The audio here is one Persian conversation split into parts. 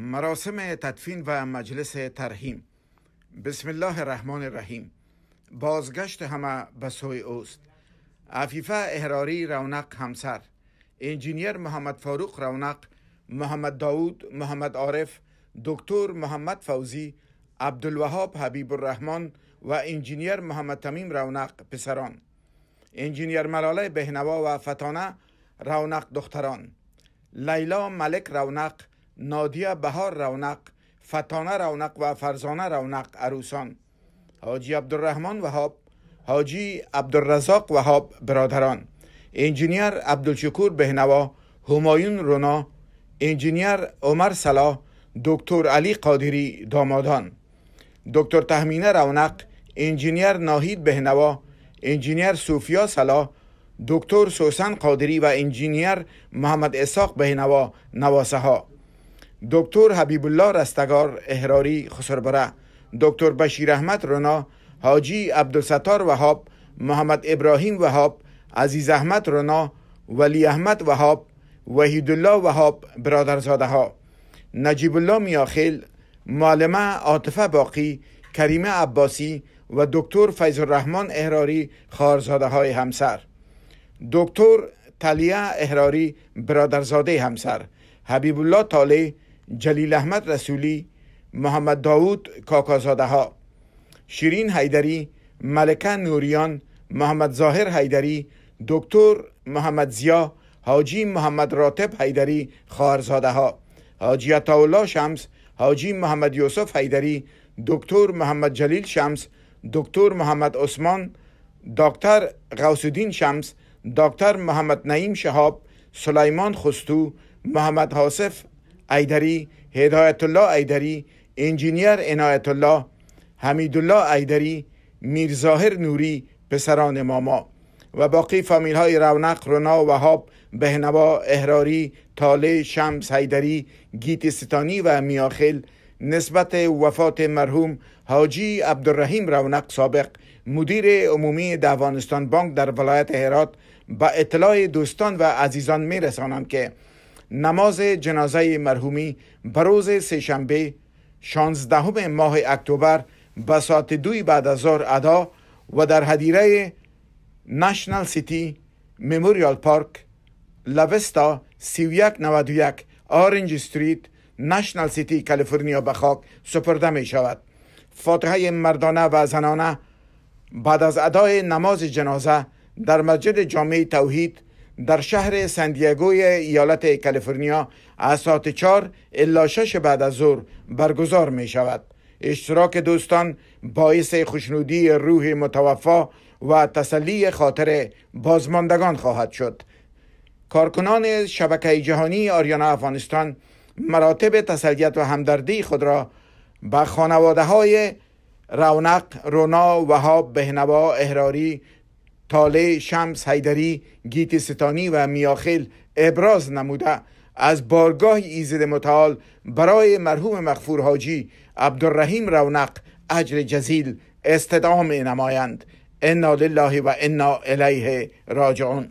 مراسم تدفین و مجلس ترحیم. بسم الله الرحمن الرحیم. بازگشت همه به سوی اوست. عفیفه احراری رونق همسر. انجینیر محمد فاروق رونق محمد داود محمد عارف دکتر محمد فوزی عبدالوهاب حبیب الرحمن و انجینیر محمد تمیم رونق پسران. انجینیر ملاله بهنوا و فتانه رونق دختران. لیلا ملک رونق نادیه بهار رونق فتانه رونق و فرزانه رونق عروسان. حاجی عبدالرحمن وهاب حاجی عبدالرزاق وهاب برادران. انجینیر عبدالشکور بهنوا همایون رونا. انجینیر عمر صلاح دکتر علی قادری دامادان. دکتر تهمینه رونق انجینیر ناهید بهنوا. انجینیر سوفیا صلاح دکتر سوسن قادری و انجینیر محمد اساق بهنوا نواسه ها دکتر حبیب الله رستگار احراری خسربره دکتر بشیر احمد رنا حاجی عبدالستار وهاب محمد ابراهیم وهاب عزیز احمد رنا ولی احمد وهاب وحید الله وهاب برادرزاده ها نجیب الله میاخیل معلمه عاطفه باقی کریمه عباسی و دکتر فیض الرحمن احراری خارزاده های همسر. دکتر تلیه احراری برادرزاده همسر. حبیب الله طالع جلیل احمد رسولی محمد داود کاکازاده ها شیرین حیدری ملکه نوریان محمد ظاهر حیدری دکتر محمد زیا حاجی محمد راتب حیدری خواهرزاده ها حاجی الله شمس حاجی محمد یوسف حیدری دکتر محمد جلیل شمس دکتر محمد عثمان دکتر غوثالدین شمس دکتر محمد نعیم شهاب سلیمان خستو محمد حاصف ایدری هدایت الله ایدری انجینیر عنایت الله حمیدالله ایدری میرظاهر نوری پسران ماما و باقی فامیل های رونق رونا وهاب بهنوا احراری تاله شمس حیدری گیت ستانی و میاخل نسبت وفات مرحوم حاجی عبدالرحیم رونق سابق مدیر عمومی دوانستان بانک در ولایت هرات با اطلاع دوستان و عزیزان می رسانم که نماز جنازه مرحومی بروز سهشنبه 16 ماه اکتبر به ساعت دوی بعد از ظهر ادا و در حدیره نشنل سیتی مموریال پارک لوستا 3191 آرنج استریت نشنل سیتی کالیفرنیا به خاک سپرده می شود فاتحه مردانه و زنانه بعد از ادای نماز جنازه در مسجد جامعه توحید در شهر سندیگوی ایالت کالیفرنیا از ساعت 4 الا 6 بعد از ظهر برگزار می شود اشتراک دوستان باعث خوشنودی روح متوفا و تسلی خاطر بازماندگان خواهد شد. کارکنان شبکه جهانی آریانا افغانستان مراتب تسلیت و همدردی خود را به خانواده های رونق، رونا، وهاب، بهنوا، احراری، تاله، شمس، حیدری، گیت ستانی و میاخیل ابراز نموده. از بارگاه ایزد متعال برای مرحوم مغفور حاجی عبدالرحیم رونق اجر جزیل استدام نمایند. انا لله و انا الیه راجعون.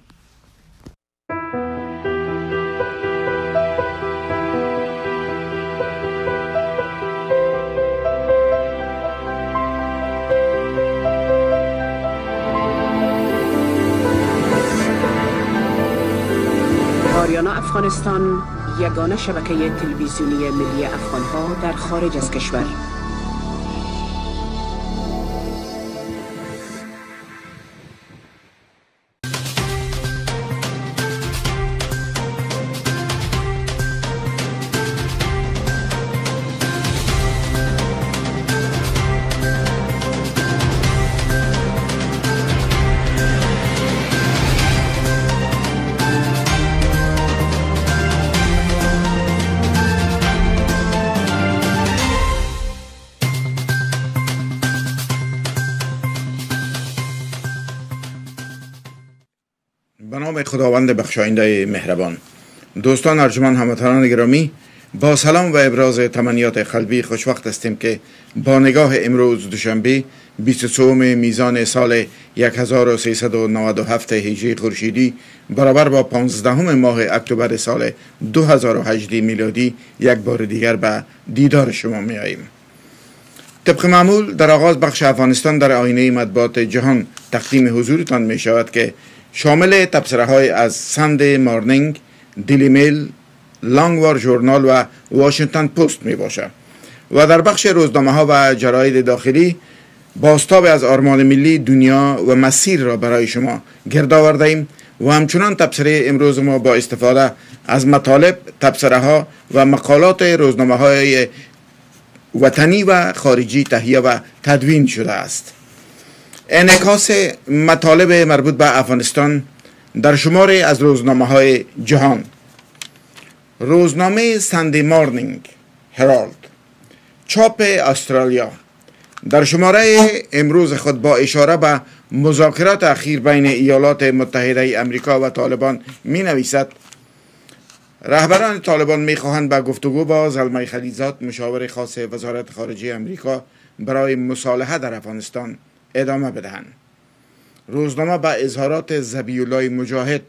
افغانستان یگانه شبکه تلویزیونی ملی افغانها در خارج از کشور. خداوند بخشاینده مهربان دوستان ارجمند هموطنان گرامی با سلام و ابراز تمنیات قلبی خوشوقت هستیم که با نگاه امروز دوشنبه 23 میزان سال 1397 هجری خورشیدی برابر با 15 ماه اکتبر سال 2018 میلادی یک بار دیگر به دیدار شما می آییم. طبق معمول در آغاز بخش افغانستان در آینه مطبوعات جهان تقدیم حضورتان می شود که شامل تبصره های از سند مارنینگ، دیلی میل، لانگوار جورنال و واشنگتن پست می باشد و در بخش روزنامه ها و جراید داخلی باستاب از آرمان ملی دنیا و مسیر را برای شما گرد آورده ایم و همچنان تبصره امروز ما با استفاده از مطالب تبصره ها و مقالات روزنامه های وطنی و خارجی تهیه و تدوین شده است. انعکاس مطالب مربوط به افغانستان در شماره از روزنامه های جهان. روزنامه سندی مارنینگ هرالد چاپ استرالیا. در شماره امروز خود با اشاره به مذاکرات اخیر بین ایالات متحده امریکا و طالبان می نویسد رهبران طالبان می خواهند به گفتگو با زلمه خلیزات مشاور خاص وزارت خارجه امریکا برای مصالحه در افغانستان ادامه بدهند. روزنامه به اظهارات زبیولای مجاهد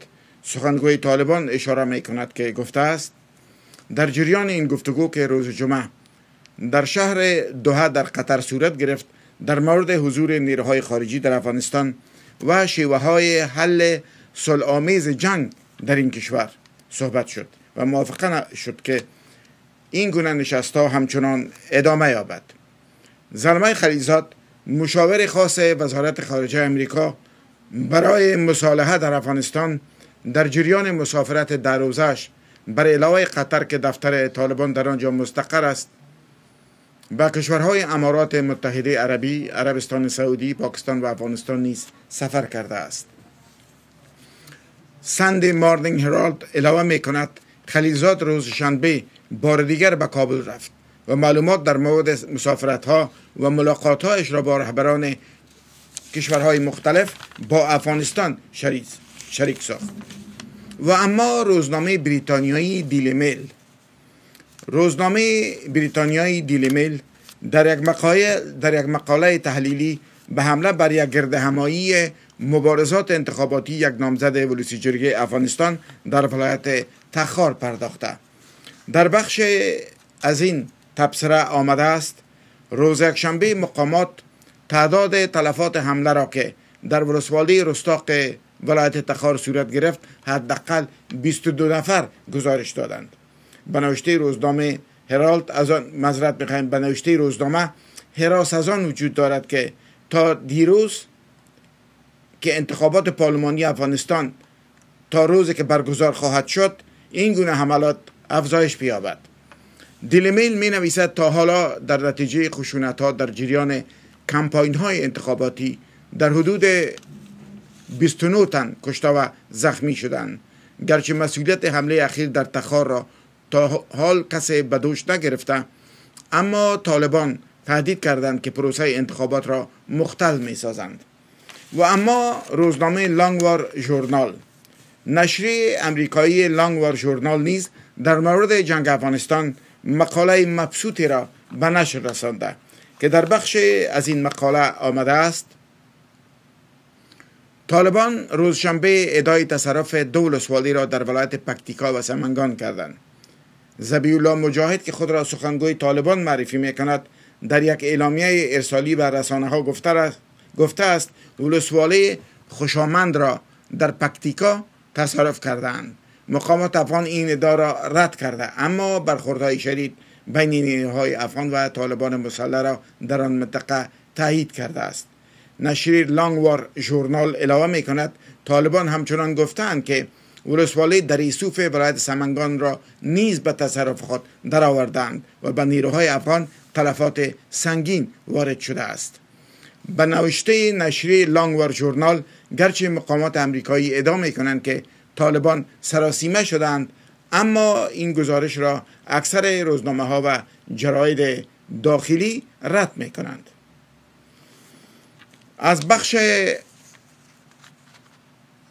سخنگوی طالبان اشاره می کند که گفته است در جریان این گفتگو که روز جمعه در شهر دوحه در قطر صورت گرفت در مورد حضور نیروهای خارجی در افغانستان و شیوه های حل آمیز جنگ در این کشور صحبت شد و موافقه شد که این گونه نشست ها همچنان ادامه یابد. زلمه خلیزاد مشاور خاص وزارت خارجه امریکا برای مصالحه در افغانستان در جریان مسافرت در روزش بر علاوه قطر که دفتر طالبان در آنجا مستقر است به کشورهای امارات متحده عربی، عربستان سعودی، پاکستان و افغانستان نیز سفر کرده است. سند مارنینگ هرالد علاوه می کند خلیزات روز شنبه بار دیگر به کابل رفت و معلومات در مورد مسافرت ها و ملاقات هایش را با رهبران کشورهای مختلف با افغانستان شریک, ساخت. و اما روزنامه بریتانیایی دیلی میل روزنامه بریتانیایی دیلی میل در یک مقاله در یک مقاله تحلیلی به حمله بر یک گرد همایی مبارزات انتخاباتی یک نامزد جرگه افغانستان در ولایت تخار پرداخته. در بخش از این تبصره آمده است. روز یکشنبه مقامات تعداد تلفات حمله را که در ولسوالی رستاق ولایت تخار صورت گرفت حداقل 22 نفر گزارش دادند. به نوشته روزنامه هرالد از آن مذرت می‌خوایم. به نوشته روزنامه حراس از آن وجود دارد که تا دیروز که انتخابات پارلمانی افغانستان تا روزی که برگزار خواهد شد این گونه حملات افزایش بیابد. دیلیمیل می نویسد تا حالا در نتیجه خشونت ها در جریان کمپاین های انتخاباتی در حدود 29 تن کشته و زخمی شدند. گرچه مسئولیت حمله اخیر در تخار را تا حال کسی به دوش نگرفته اما طالبان تهدید کردند که پروسه انتخابات را مختل می سازند. و اما روزنامه لانگوار ژورنال نشری امریکایی لانگوار ژورنال نیز در مورد جنگ افغانستان مقاله مبسوطی را به نشر رسانده. که در بخش از این مقاله آمده است طالبان روزشنبه ادای تصرف دو ولسوالی را در ولایت پکتیکا و سمنگان کردند. زبیولا مجاهد که خود را سخنگوی طالبان معرفی می کند در یک اعلامیه ارسالی به رسانه ها گفته است ولسوالی خوشامند را در پکتیکا تصرف کردند مقامات افغان این ادعا را رد کرده. اما برخوردهای شدید بین نیروهای افغان و طالبان مسلح را در آن منطقه تایید کرده است. نشری لانگوار ژورنال علاوه می کند طالبان همچنان گفتند که ولسوالی در ایسوف ولایت سمنگان را نیز به تصرف خود درآوردند و به نیروهای افغان تلفات سنگین وارد شده است. به نوشته نشریه لانگوار ژورنال گرچه مقامات امریکایی ادعا می کنند که طالبان سراسیمه شدند. اما این گزارش را اکثر روزنامه ها و جراید داخلی رد می کنند از بخش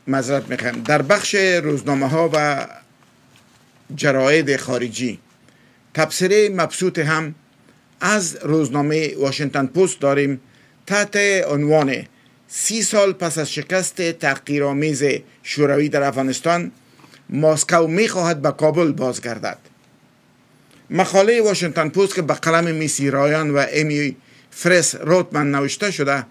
مذرت می‌خوایم در بخش روزنامه ها و جراید خارجی تبصره مبسوط هم از روزنامه واشنگتن پست داریم. تحت عنوان سی سال پس از شکست تحقیرآمیز شوروی در افغانستان ماسکو می‌خواهد به کابل بازگردد. مقاله واشنگتن پوست که به قلم میسی رایان و امی فرس روتمن نوشته شده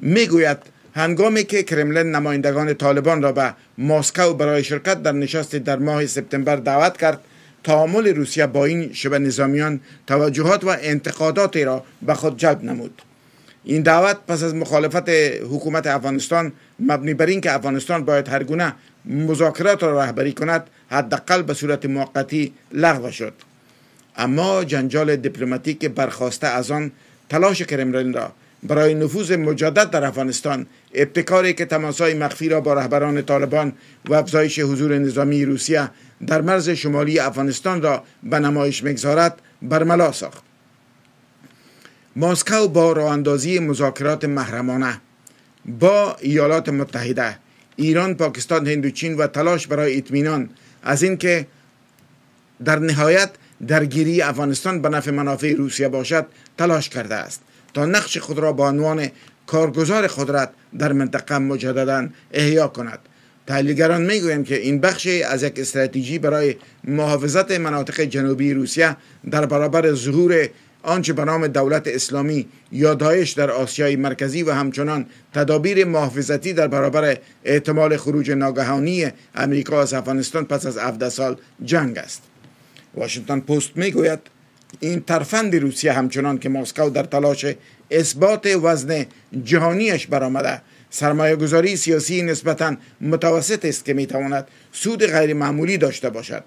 می‌گوید هنگامی که کرملین نمایندگان طالبان را به مسکو برای شرکت در نشست در ماه سپتامبر دعوت کرد تعامل روسیه با این شبه نظامیان توجهات و انتقادات را به خود جلب نمود. این دعوت پس از مخالفت حکومت افغانستان مبنی بر اینکه افغانستان باید هر گونه مذاکرات را رهبری کند حداقل به صورت موقتی لغو شد. اما جنجال دیپلماتیک برخواسته از آن تلاش کرملین را برای نفوذ مجدد در افغانستان ابتکاری که تماسهای مخفی را با رهبران طالبان و افزایش حضور نظامی روسیه در مرز شمالی افغانستان را به نمایش می‌گذارد برملا ساخت. مسکو با راه اندازی مذاکرات محرمانه با ایالات متحده ایران پاکستان هندوچین و تلاش برای اطمینان از اینکه در نهایت درگیری افغانستان به نفع منافع روسیه باشد تلاش کرده است تا نقش خود را به عنوان کارگزار قدرت در منطقه مجددا احیا کند. تحلیلگران می‌گویند که این بخش از یک استراتژی برای محافظت مناطق جنوبی روسیه در برابر ظهور آنچه به نام دولت اسلامی یا داعش در آسیای مرکزی و همچنان تدابیر محافظتی در برابر احتمال خروج ناگهانی امریکا از افغانستان پس از 17 سال جنگ است. واشنگتن پست می‌گوید این ترفند روسیه همچنان که مسکو در تلاش اثبات وزن جهانیش برآمده سرمایه گذاری سیاسی نسبتا متوسط است که می‌تواند سود غیر معمولی داشته باشد.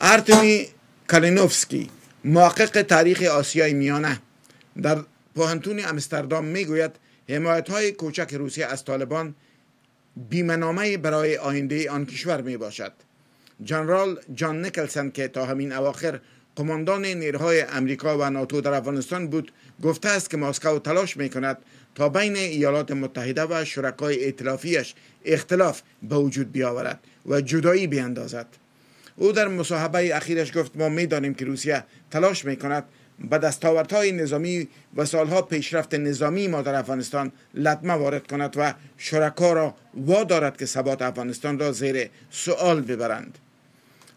ارتمی کالینوفسکی محقق تاریخ آسیای میانه. در پوهنتون امستردام می‌گوید حمایت های کوچک روسیه از طالبان بیمنامه برای آینده آن کشور می باشد جنرال جان نیکلسن که تا همین اواخر قماندان نیروهای امریکا و ناتو در افغانستان بود گفته است که مسکو تلاش می کند تا بین ایالات متحده و شرکای ائتلافیش اختلاف به وجود بیاورد و جدایی بیاندازد. او در مصاحبه اخیرش گفت ما می‌دانیم که روسیه تلاش می کند به دستاوردهای نظامی و سالها پیشرفت نظامی ما در افغانستان لطمه وارد کند و شرکا را وادارد که ثبات افغانستان را زیر سؤال ببرند.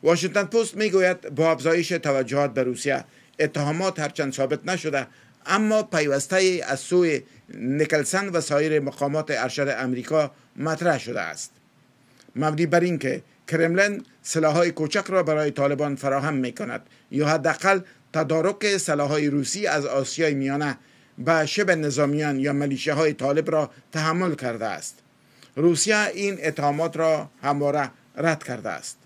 واشنگتن پست می‌گوید با افزایش توجهات به روسیه اتهامات هرچند ثابت نشده اما پیوسته از سوی نیکلسن و سایر مقامات ارشد امریکا مطرح شده است. مبنی بر اینکه کرملن سلاحهای کوچک را برای طالبان فراهم می کند یا حداقل تدارک سلاحهای روسی از آسیای میانه به شبه نظامیان یا ملیشه های طالب را تحمل کرده است. روسیه این اتهامات را همواره رد کرده است.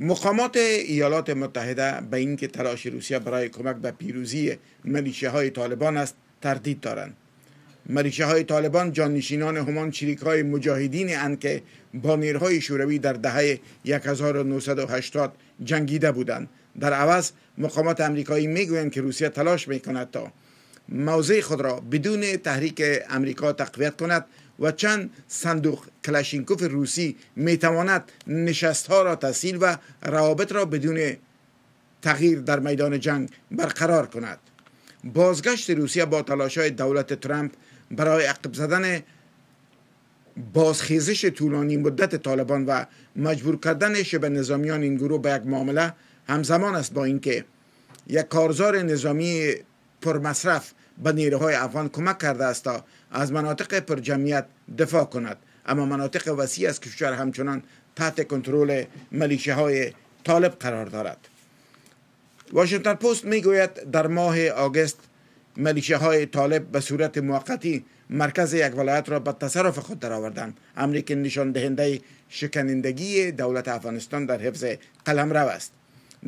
مقامات ایالات متحده به اینکه تلاش روسیه برای کمک به پیروزی ملیشه های طالبان است تردید دارند. ملیشه های طالبان جانشینان همان چریک های مجاهدین اند که با نیرهای شوروی در دهه 1980 جنگیده بودند. در عوض مقامات امریکایی می‌گویند که روسیه تلاش می‌کند تا موضع خود را بدون تحریک امریکا تقویت کند و چند صندوق کلاشینکوف روسی می‌تواند نشست ها را تسهیل و روابط را بدون تغییر در میدان جنگ برقرار کند. بازگشت روسیه با تلاش های دولت ترامپ برای عقب زدن بازخیزش طولانی مدت طالبان و مجبور کردن شبه نظامیان این گروه به یک معامله همزمان است با اینکه یک کارزار نظامی پرمصرف به نیروهای افغان کمک کرده است تا از مناطق پر جمعیت دفاع کند. اما مناطق وسیع از کشور همچنان تحت کنترل ملیشه های طالب قرار دارد. واشنگتن پست می‌گوید در ماه آگست ملیشه های طالب به صورت موقتی مرکز یک ولایت را به تصرف خود درآوردند. امری که نشان دهنده شکنندگی دولت افغانستان در حفظ قلمرو است.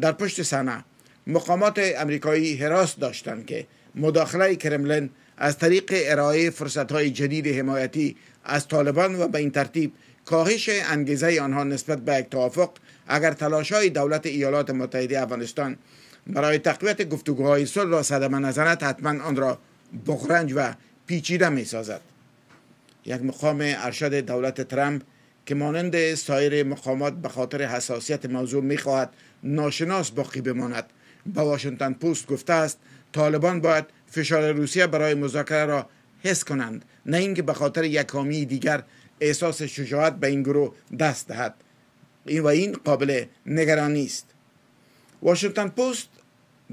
در پشت صحنه مقامات امریکایی حراس داشتند که مداخله کرملین از طریق ارائه فرصت های جدید حمایتی از طالبان و به این ترتیب کاهش انگیزه آنها نسبت به یک توافق اگر تلاش های دولت ایالات متحده افغانستان برای تقویت گفتگوهای صلح را صدمه نزند حتما آن را بغرنج و پیچیده می سازد یک مقام ارشد دولت ترامپ که مانند سایر مقامات به خاطر حساسیت موضوع می خواهد ناشناس باقی بماند. به واشنگتن پست گفته است طالبان باید فشار روسیه برای مذاکره را حس کنند نه اینکه به خاطر یک حامی دیگر احساس شجاعت به این گروه دست دهد. این و این قابل نگرانی است. واشنگتن پست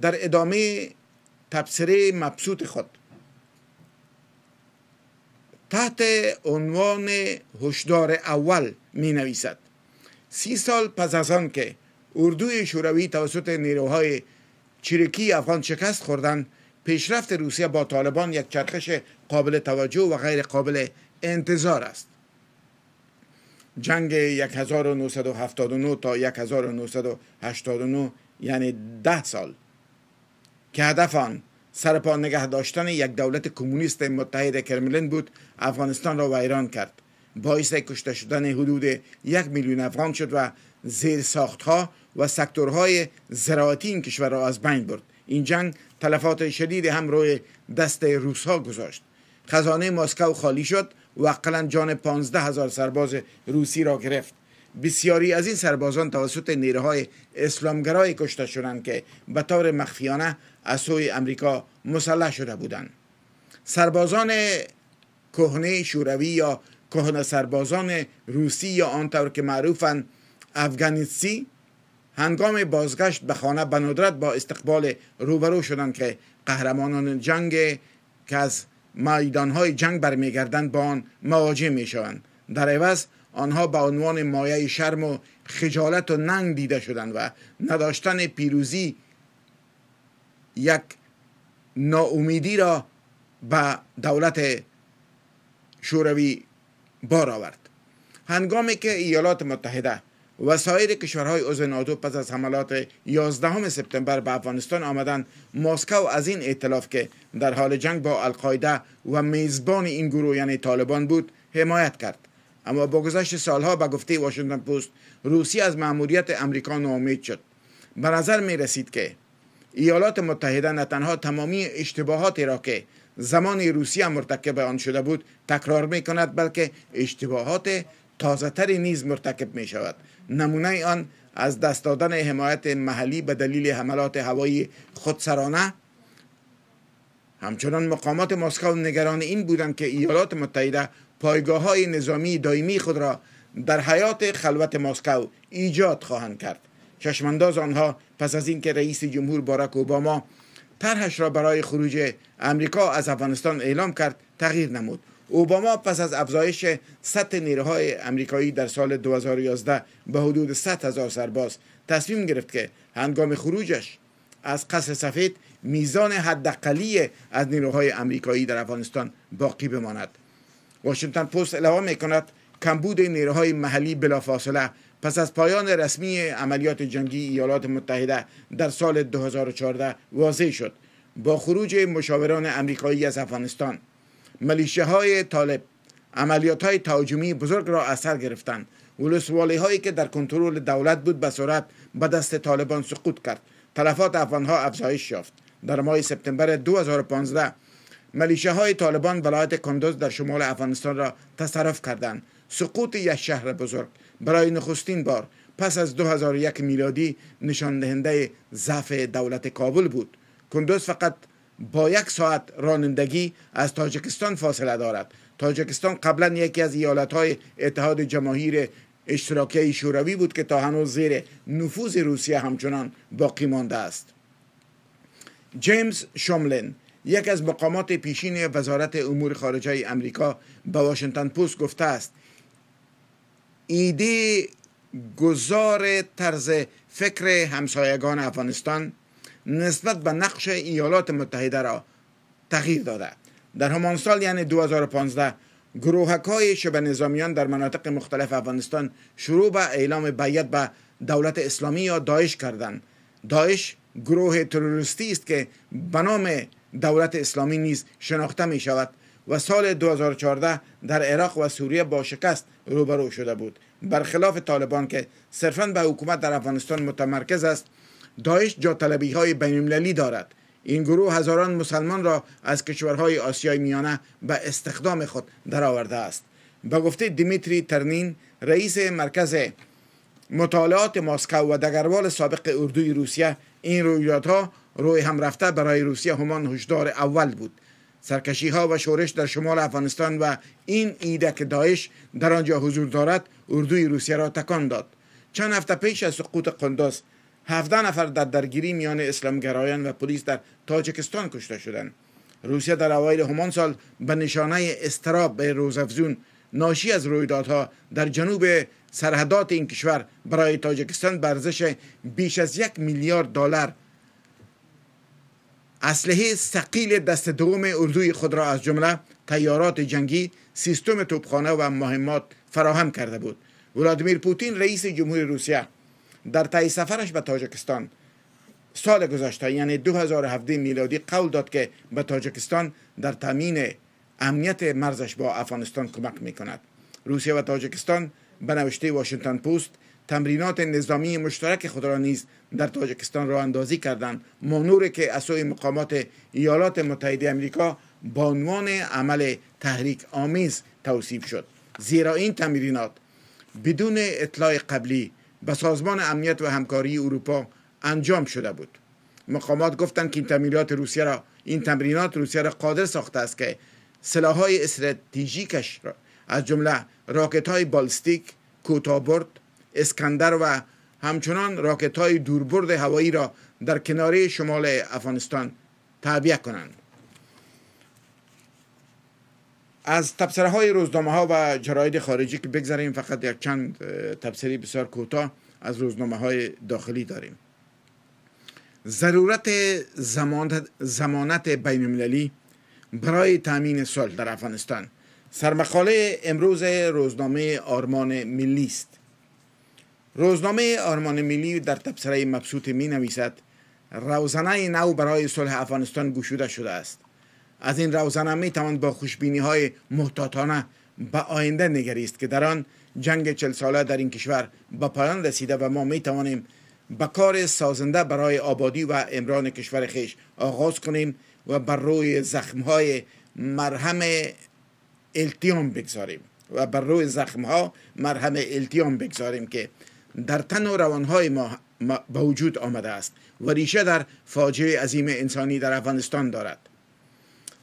در ادامه تبصره مبسوط خود. تحت عنوان هشدار اول می نویسد سی سال پس از آن که اردوی شوروی توسط نیروهای چریکی افغان شکست خوردن پیشرفت روسیه با طالبان یک چرخش قابل توجه و غیر قابل انتظار است. جنگ 1979 تا 1989 یعنی ده سال. که هدف آن سرپا نگه داشتن یک دولت کمونیست متحد کرملین بود افغانستان را ویران کرد. باعث کشته شدن حدود یک میلیون افغان شد و زیر ساختها و سکتورهای زراعتی این کشور را از بین برد. این جنگ تلفات شدید هم روی دست روس ها گذاشت. خزانه مسکو خالی شد و اقلا جان پانزده هزار سرباز روسی را گرفت. بسیاری از این سربازان توسط نیروهای اسلامگرای کشته شدند که به طور مخفیانه از سوی امریکا مسلح شده بودند. سربازان کهنه شوروی یا کهنه سربازان روسی یا آنطور که معروفن افغانیسی هنگام بازگشت به خانه به ندرت با استقبال روبرو شدند که قهرمانان جنگ که از میدانهای جنگ برمیگردند با آن مواجه می‌شوند. در عوض آنها به عنوان مایه شرم و خجالت و ننگ دیده شدند و نداشتن پیروزی یک ناامیدی را به دولت شوروی بار آورد. هنگامی که ایالات متحده و سایر کشورهای عضو ناتو پس از حملات 11 سپتامبر به افغانستان آمدند مسکو از این ائتلاف که در حال جنگ با القاعده و میزبان این گروه یعنی طالبان بود حمایت کرد. اما با گذشت سالها به گفته واشنگتن پست روسی از مأموریت امریکا ناامید شد. به نظر می رسید که ایالات متحده نه تنها تمامی اشتباهاتی را که زمان روسیه مرتکب آن شده بود تکرار می کند بلکه اشتباهات تازه تری نیز مرتکب می شود نمونه آن از دست دادن حمایت محلی به دلیل حملات هوایی خودسرانه. همچنان مقامات مسکو نگران این بودند که ایالات متحده پایگاه های نظامی دائمی خود را در حیات خلوت مسکو ایجاد خواهند کرد. چشمانداز آنها پس از اینکه رئیس جمهور باراک اوباما طرحش را برای خروج امریکا از افغانستان اعلام کرد تغییر نمود. اوباما پس از افزایش سطح نیروهای امریکایی در سال 2011 به حدود 100 هزار سرباز تصمیم گرفت که هنگام خروجش از قصر سفید میزان حداقلی از نیروهای امریکایی در افغانستان باقی بماند. واشنگتن پست اعلام می کند کمبود نیروهای محلی بلافاصله پس از پایان رسمی عملیات جنگی ایالات متحده در سال 2014 واضح شد با خروج مشاوران امریکایی از افغانستان. ملیشه های طالب عملیات های تهاجمی بزرگ را از سر گرفتند. ولسوالی هایی که در کنترل دولت بود به صورت به دست طالبان سقوط کرد. تلفات افغان ها افزایش یافت. در ماه سپتامبر 2015 ملیشه های طالبان ولایت کندوز در شمال افغانستان را تصرف کردند. سقوط یک شهر بزرگ برای نخستین بار پس از 2001 میلادی نشان دهنده ضعف دولت کابل بود. کندوز فقط با یک ساعت رانندگی از تاجکستان فاصله دارد. تاجکستان قبلا یکی از ایالت های اتحاد جماهیر اشتراکی شوروی بود که تا هنوز زیر نفوذ روسیه همچنان باقی مانده است. جیمز شوملن یک از مقامات پیشین وزارت امور خارجه امریکا به واشنگتن پست گفته است ایده گذار طرز فکر همسایگان افغانستان نسبت به نقش ایالات متحده را تغییر داده. در همان سال یعنی 2015 گروهک های شبه نظامیان در مناطق مختلف افغانستان شروع به اعلام بیعت به دولت اسلامی یا داعش کردند. داعش گروه تروریستی است که به نام دولت اسلامی نیز شناخته می شود و سال 2014 در عراق و سوریه با شکست روبرو شده بود. برخلاف طالبان که صرفا به حکومت در افغانستان متمرکز است داعش جا طلبی های بین دارد. این گروه هزاران مسلمان را از کشورهای آسیای میانه به استخدام خود درآورده است. به گفته دیمیتری ترنین رئیس مرکز مطالعات ماسکو و دگروال سابق اردوی روسیه این رویدادها روی هم رفته برای روسیه همان هشدار اول بود. سرکشی ها و شورش در شمال افغانستان و این ایده که داعش در آنجا حضور دارد اردوی روسیه را تکان داد. چند هفته پیش از سقوط قنداز 17 نفر در درگیری میان اسلامگرایان و پلیس در تاجکستان کشته شدند. روسیه در اوایل همان سال به نشانه استراب به روزافزون ناشی از رویدادها در جنوب سرحدات این کشور برای تاجکستان برزش بیش از یک میلیارد دلار اسلحه ثقیل دست دوم اردوی خود را از جمله تیارات جنگی سیستم توپخانه و مهمات فراهم کرده بود. ولادیمیر پوتین رئیس جمهور روسیه در طی سفرش به تاجکستان سال گذشته یعنی 2017 میلادی قول داد که به تاجکستان در تامین امنیت مرزش با افغانستان کمک می کند روسیه و تاجکستان به نوشته واشنگتن پست تمرینات نظامی مشترک خود را نیز در تاجکستان را اندازی کردند. مانوری که از سوی مقامات ایالات متحده امریکا با عنوان عمل تحریک آمیز توصیف شد. زیرا این تمرینات بدون اطلاع قبلی به سازمان امنیت و همکاری اروپا انجام شده بود. مقامات گفتند که این تمرینات روسیه را این تمرینات روسیه را قادر ساخته است که سلاحهای استراتژیکش را از جمله راکت های بالستیک کوتابرد اسکندر و همچنان راکت های دوربرد هوایی را در کناره شمال افغانستان تعبیه کنند. از تبصره های روزنامه ها و جراید خارجی که بگذاریم فقط یک چند تبصره بسیار کوتاه از روزنامه های داخلی داریم. ضرورت زمانت بین المللی برای تامین صلح در افغانستان. سرمقاله امروز روزنامه آرمان ملی است. روزنامه آرمان ملی در تبصره مبسوط می نویسد روزنه نو برای صلح افغانستان گشوده شده است. از این روزنه می توان با خوشبینی های محتاطانه به آینده نگریست که در آن جنگ چل ساله در این کشور به پایان رسیده و ما می توانیم به کار سازنده برای آبادی و امران کشور خیش آغاز کنیم و بر روی زخم های مرهم التیام بگذاریم و بر روی زخم ها مرهم التیام بگذاریم که در تن و روانهای ما به وجود آمده است و ریشه در فاجعه عظیم انسانی در افغانستان دارد.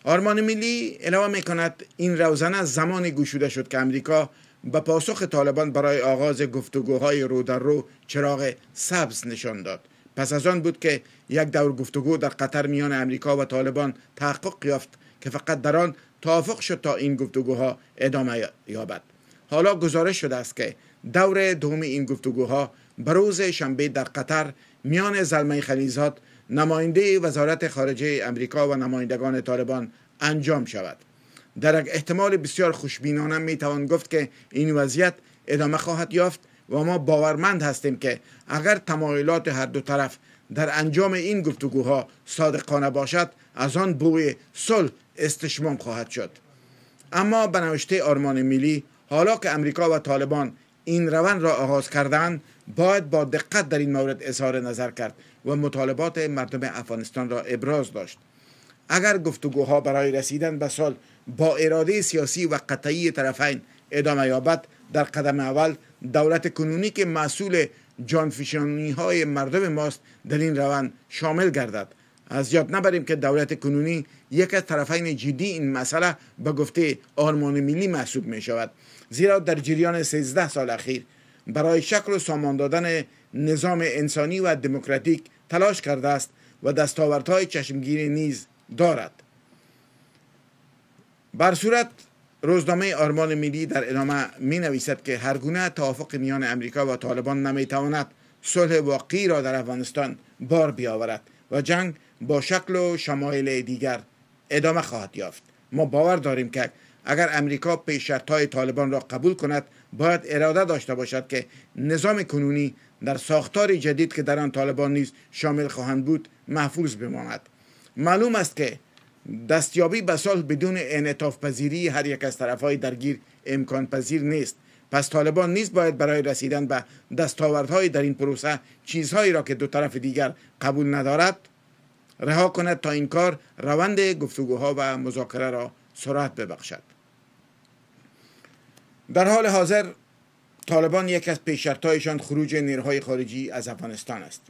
آرمان ملی علاوه می کند این روزنه زمان گشوده شد که امریکا به پاسخ طالبان برای آغاز گفتگوهای رو در رو چراغ سبز نشان داد. پس از آن بود که یک دور گفتگو در قطر میان امریکا و طالبان تحقق یافت که فقط در آن توافق شد تا این گفتگوها ادامه یابد. حالا گزارش شده است که دور دوم این گفتگوها بروز شنبه در قطر میان زلمه خلیزات نماینده وزارت خارجه امریکا و نمایندگان طالبان انجام شود. در یک احتمال بسیار خوشبینانه می توان گفت که این وضعیت ادامه خواهد یافت و ما باورمند هستیم که اگر تمایلات هر دو طرف در انجام این گفتگوها صادقانه باشد از آن بوی صلح استشمام خواهد شد. اما به نوشته آرمان ملی حالا که امریکا و طالبان این روند را آغاز کردن باید با دقت در این مورد اظهار نظر کرد و مطالبات مردم افغانستان را ابراز داشت. اگر گفتگوها برای رسیدن به سال با اراده سیاسی و قطعی طرفین ادامه یابد در قدم اول دولت کنونی که مسئول جانفشانی های مردم ماست در این روند شامل گردد. از یاد نبریم که دولت کنونی یک از طرفین جدی این مسئله به گفته آرمان ملی محسوب می شود زیرا در جریان 13 سال اخیر برای شکل و سامان دادن نظام انسانی و دموکراتیک تلاش کرده است و دستاوردهای چشمگیری نیز دارد. بر صورت روزنامه آرمان ملی در ادامه می نویسد که هر گونه توافق میان امریکا و طالبان نمی تواند صلح واقعی را در افغانستان بار بیاورد و جنگ با شکل و شمایل دیگر ادامه خواهد یافت. ما باور داریم که اگر امریکا پیش های طالبان را قبول کند باید اراده داشته باشد که نظام کنونی در ساختار جدید که در آن طالبان نیز شامل خواهند بود محفوظ بماند. معلوم است که دستیابی به صلح بدون انعطاف پذیری هر یک از طرفهای درگیر امکان پذیر نیست. پس طالبان نیز باید برای رسیدن به دستاوردهای در این پروسه چیزهایی را که دو طرف دیگر قبول ندارد رها کند تا این کار روند گفتگوها و مذاکره را سرعت ببخشد. در حال حاضر طالبان یک از پیشرتایشان خروج نیروهای خارجی از افغانستان است.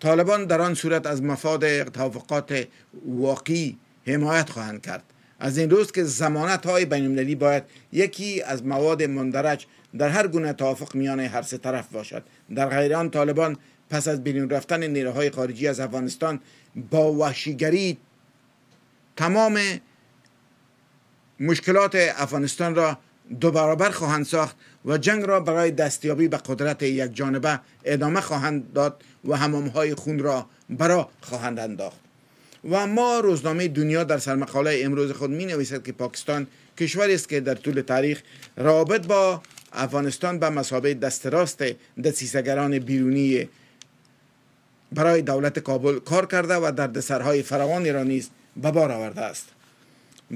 طالبان در آن صورت از مفاد توافقات واقعی حمایت خواهند کرد. از این روز که زمانت های بین باید یکی از مواد مندرج در هر گونه توافق میان هر سه طرف باشد. در غیر آن طالبان پس از بیرون رفتن نیروهای خارجی از افغانستان با وحشیگری تمام مشکلات افغانستان را دو برابر خواهند ساخت و جنگ را برای دستیابی به قدرت یک جانبه ادامه خواهند داد و همام های خون را برا خواهند انداخت. و ما روزنامه دنیا در سرمقاله امروز خود می نویسد که پاکستان کشوری است که در طول تاریخ رابط با افغانستان به مسابقه دست راست دسیسگران بیرونی برای دولت کابل کار کرده و دردسرهای فراوانی را نیز به بار آورده است.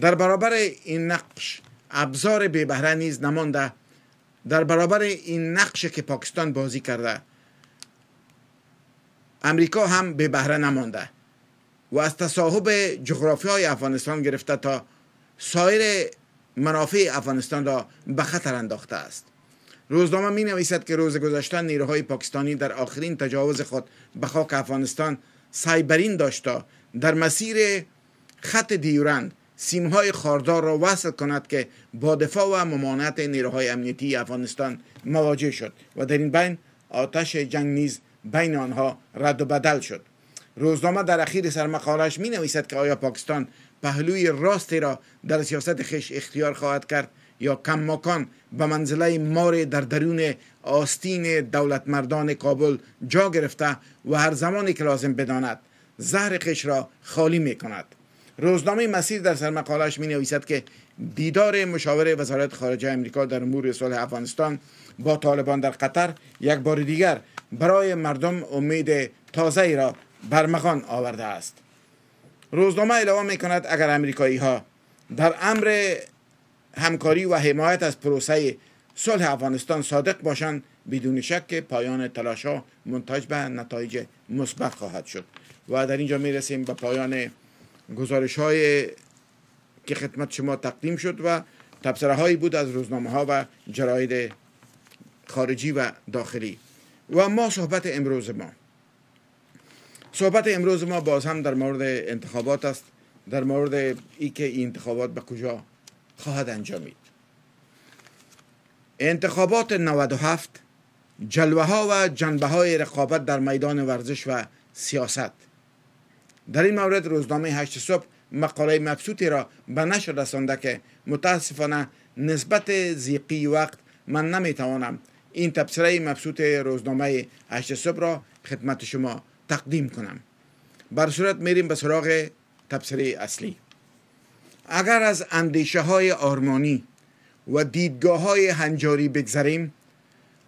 در برابر این نقش ابزار به بهره نیز نمانده. در برابر این نقش که پاکستان بازی کرده امریکا هم به بهره نمانده و از تصاحب جغرافی های افغانستان گرفته تا سایر منافع افغانستان را به خطر انداخته است. روزنامه می نویسد که روز گذشته نیروهای پاکستانی در آخرین تجاوز خود به خاک افغانستان سایبرین داشته در مسیر خط دیورند سیمهای خاردار را وصل کند که با دفاع و ممانعت نیروهای امنیتی افغانستان مواجه شد و در این بین آتش جنگ نیز بین آنها رد و بدل شد. روزنامه در اخیر سرمقالش می نویسد که آیا پاکستان پهلوی راستی را در سیاست خش اختیار خواهد کرد یا کم مکان به منزله مار در درون آستین دولت مردان کابل جا گرفته و هر زمانی که لازم بداند زهر خش را خالی می کند روزنامه مسیر در سرمقالش می نویسد که دیدار مشاور وزارت خارجه امریکا در امور صلح افغانستان با طالبان در قطر یک بار دیگر برای مردم امید تازه را برمغان آورده است. روزنامه علاوه می کند اگر امریکایی ها در امر همکاری و حمایت از پروسه صلح افغانستان صادق باشند بدون شک پایان تلاش ها منتج به نتایج مثبت خواهد شد. و در اینجا می رسیم به پایان گزارش های که خدمت شما تقدیم شد و تبصره هایی بود از روزنامه ها و جراید خارجی و داخلی. و ما صحبت امروز ما. صحبت امروز ما باز هم در مورد انتخابات است در مورد ای که این انتخابات به کجا خواهد انجامید. انتخابات 97 جلوه ها و جنبه های رقابت در میدان ورزش و سیاست. در این مورد روزنامه هشت صبح مقاله مبسوطی را به نشر رسانده که متاسفانه نسبت زیقی وقت من نمی‌توانم این تبصره مبسوط روزنامه هشت صبح را خدمت شما تقدیم کنم. بر صورت میریم به سراغ تبصره اصلی. اگر از اندیشه های آرمانی و دیدگاه های هنجاری بگذریم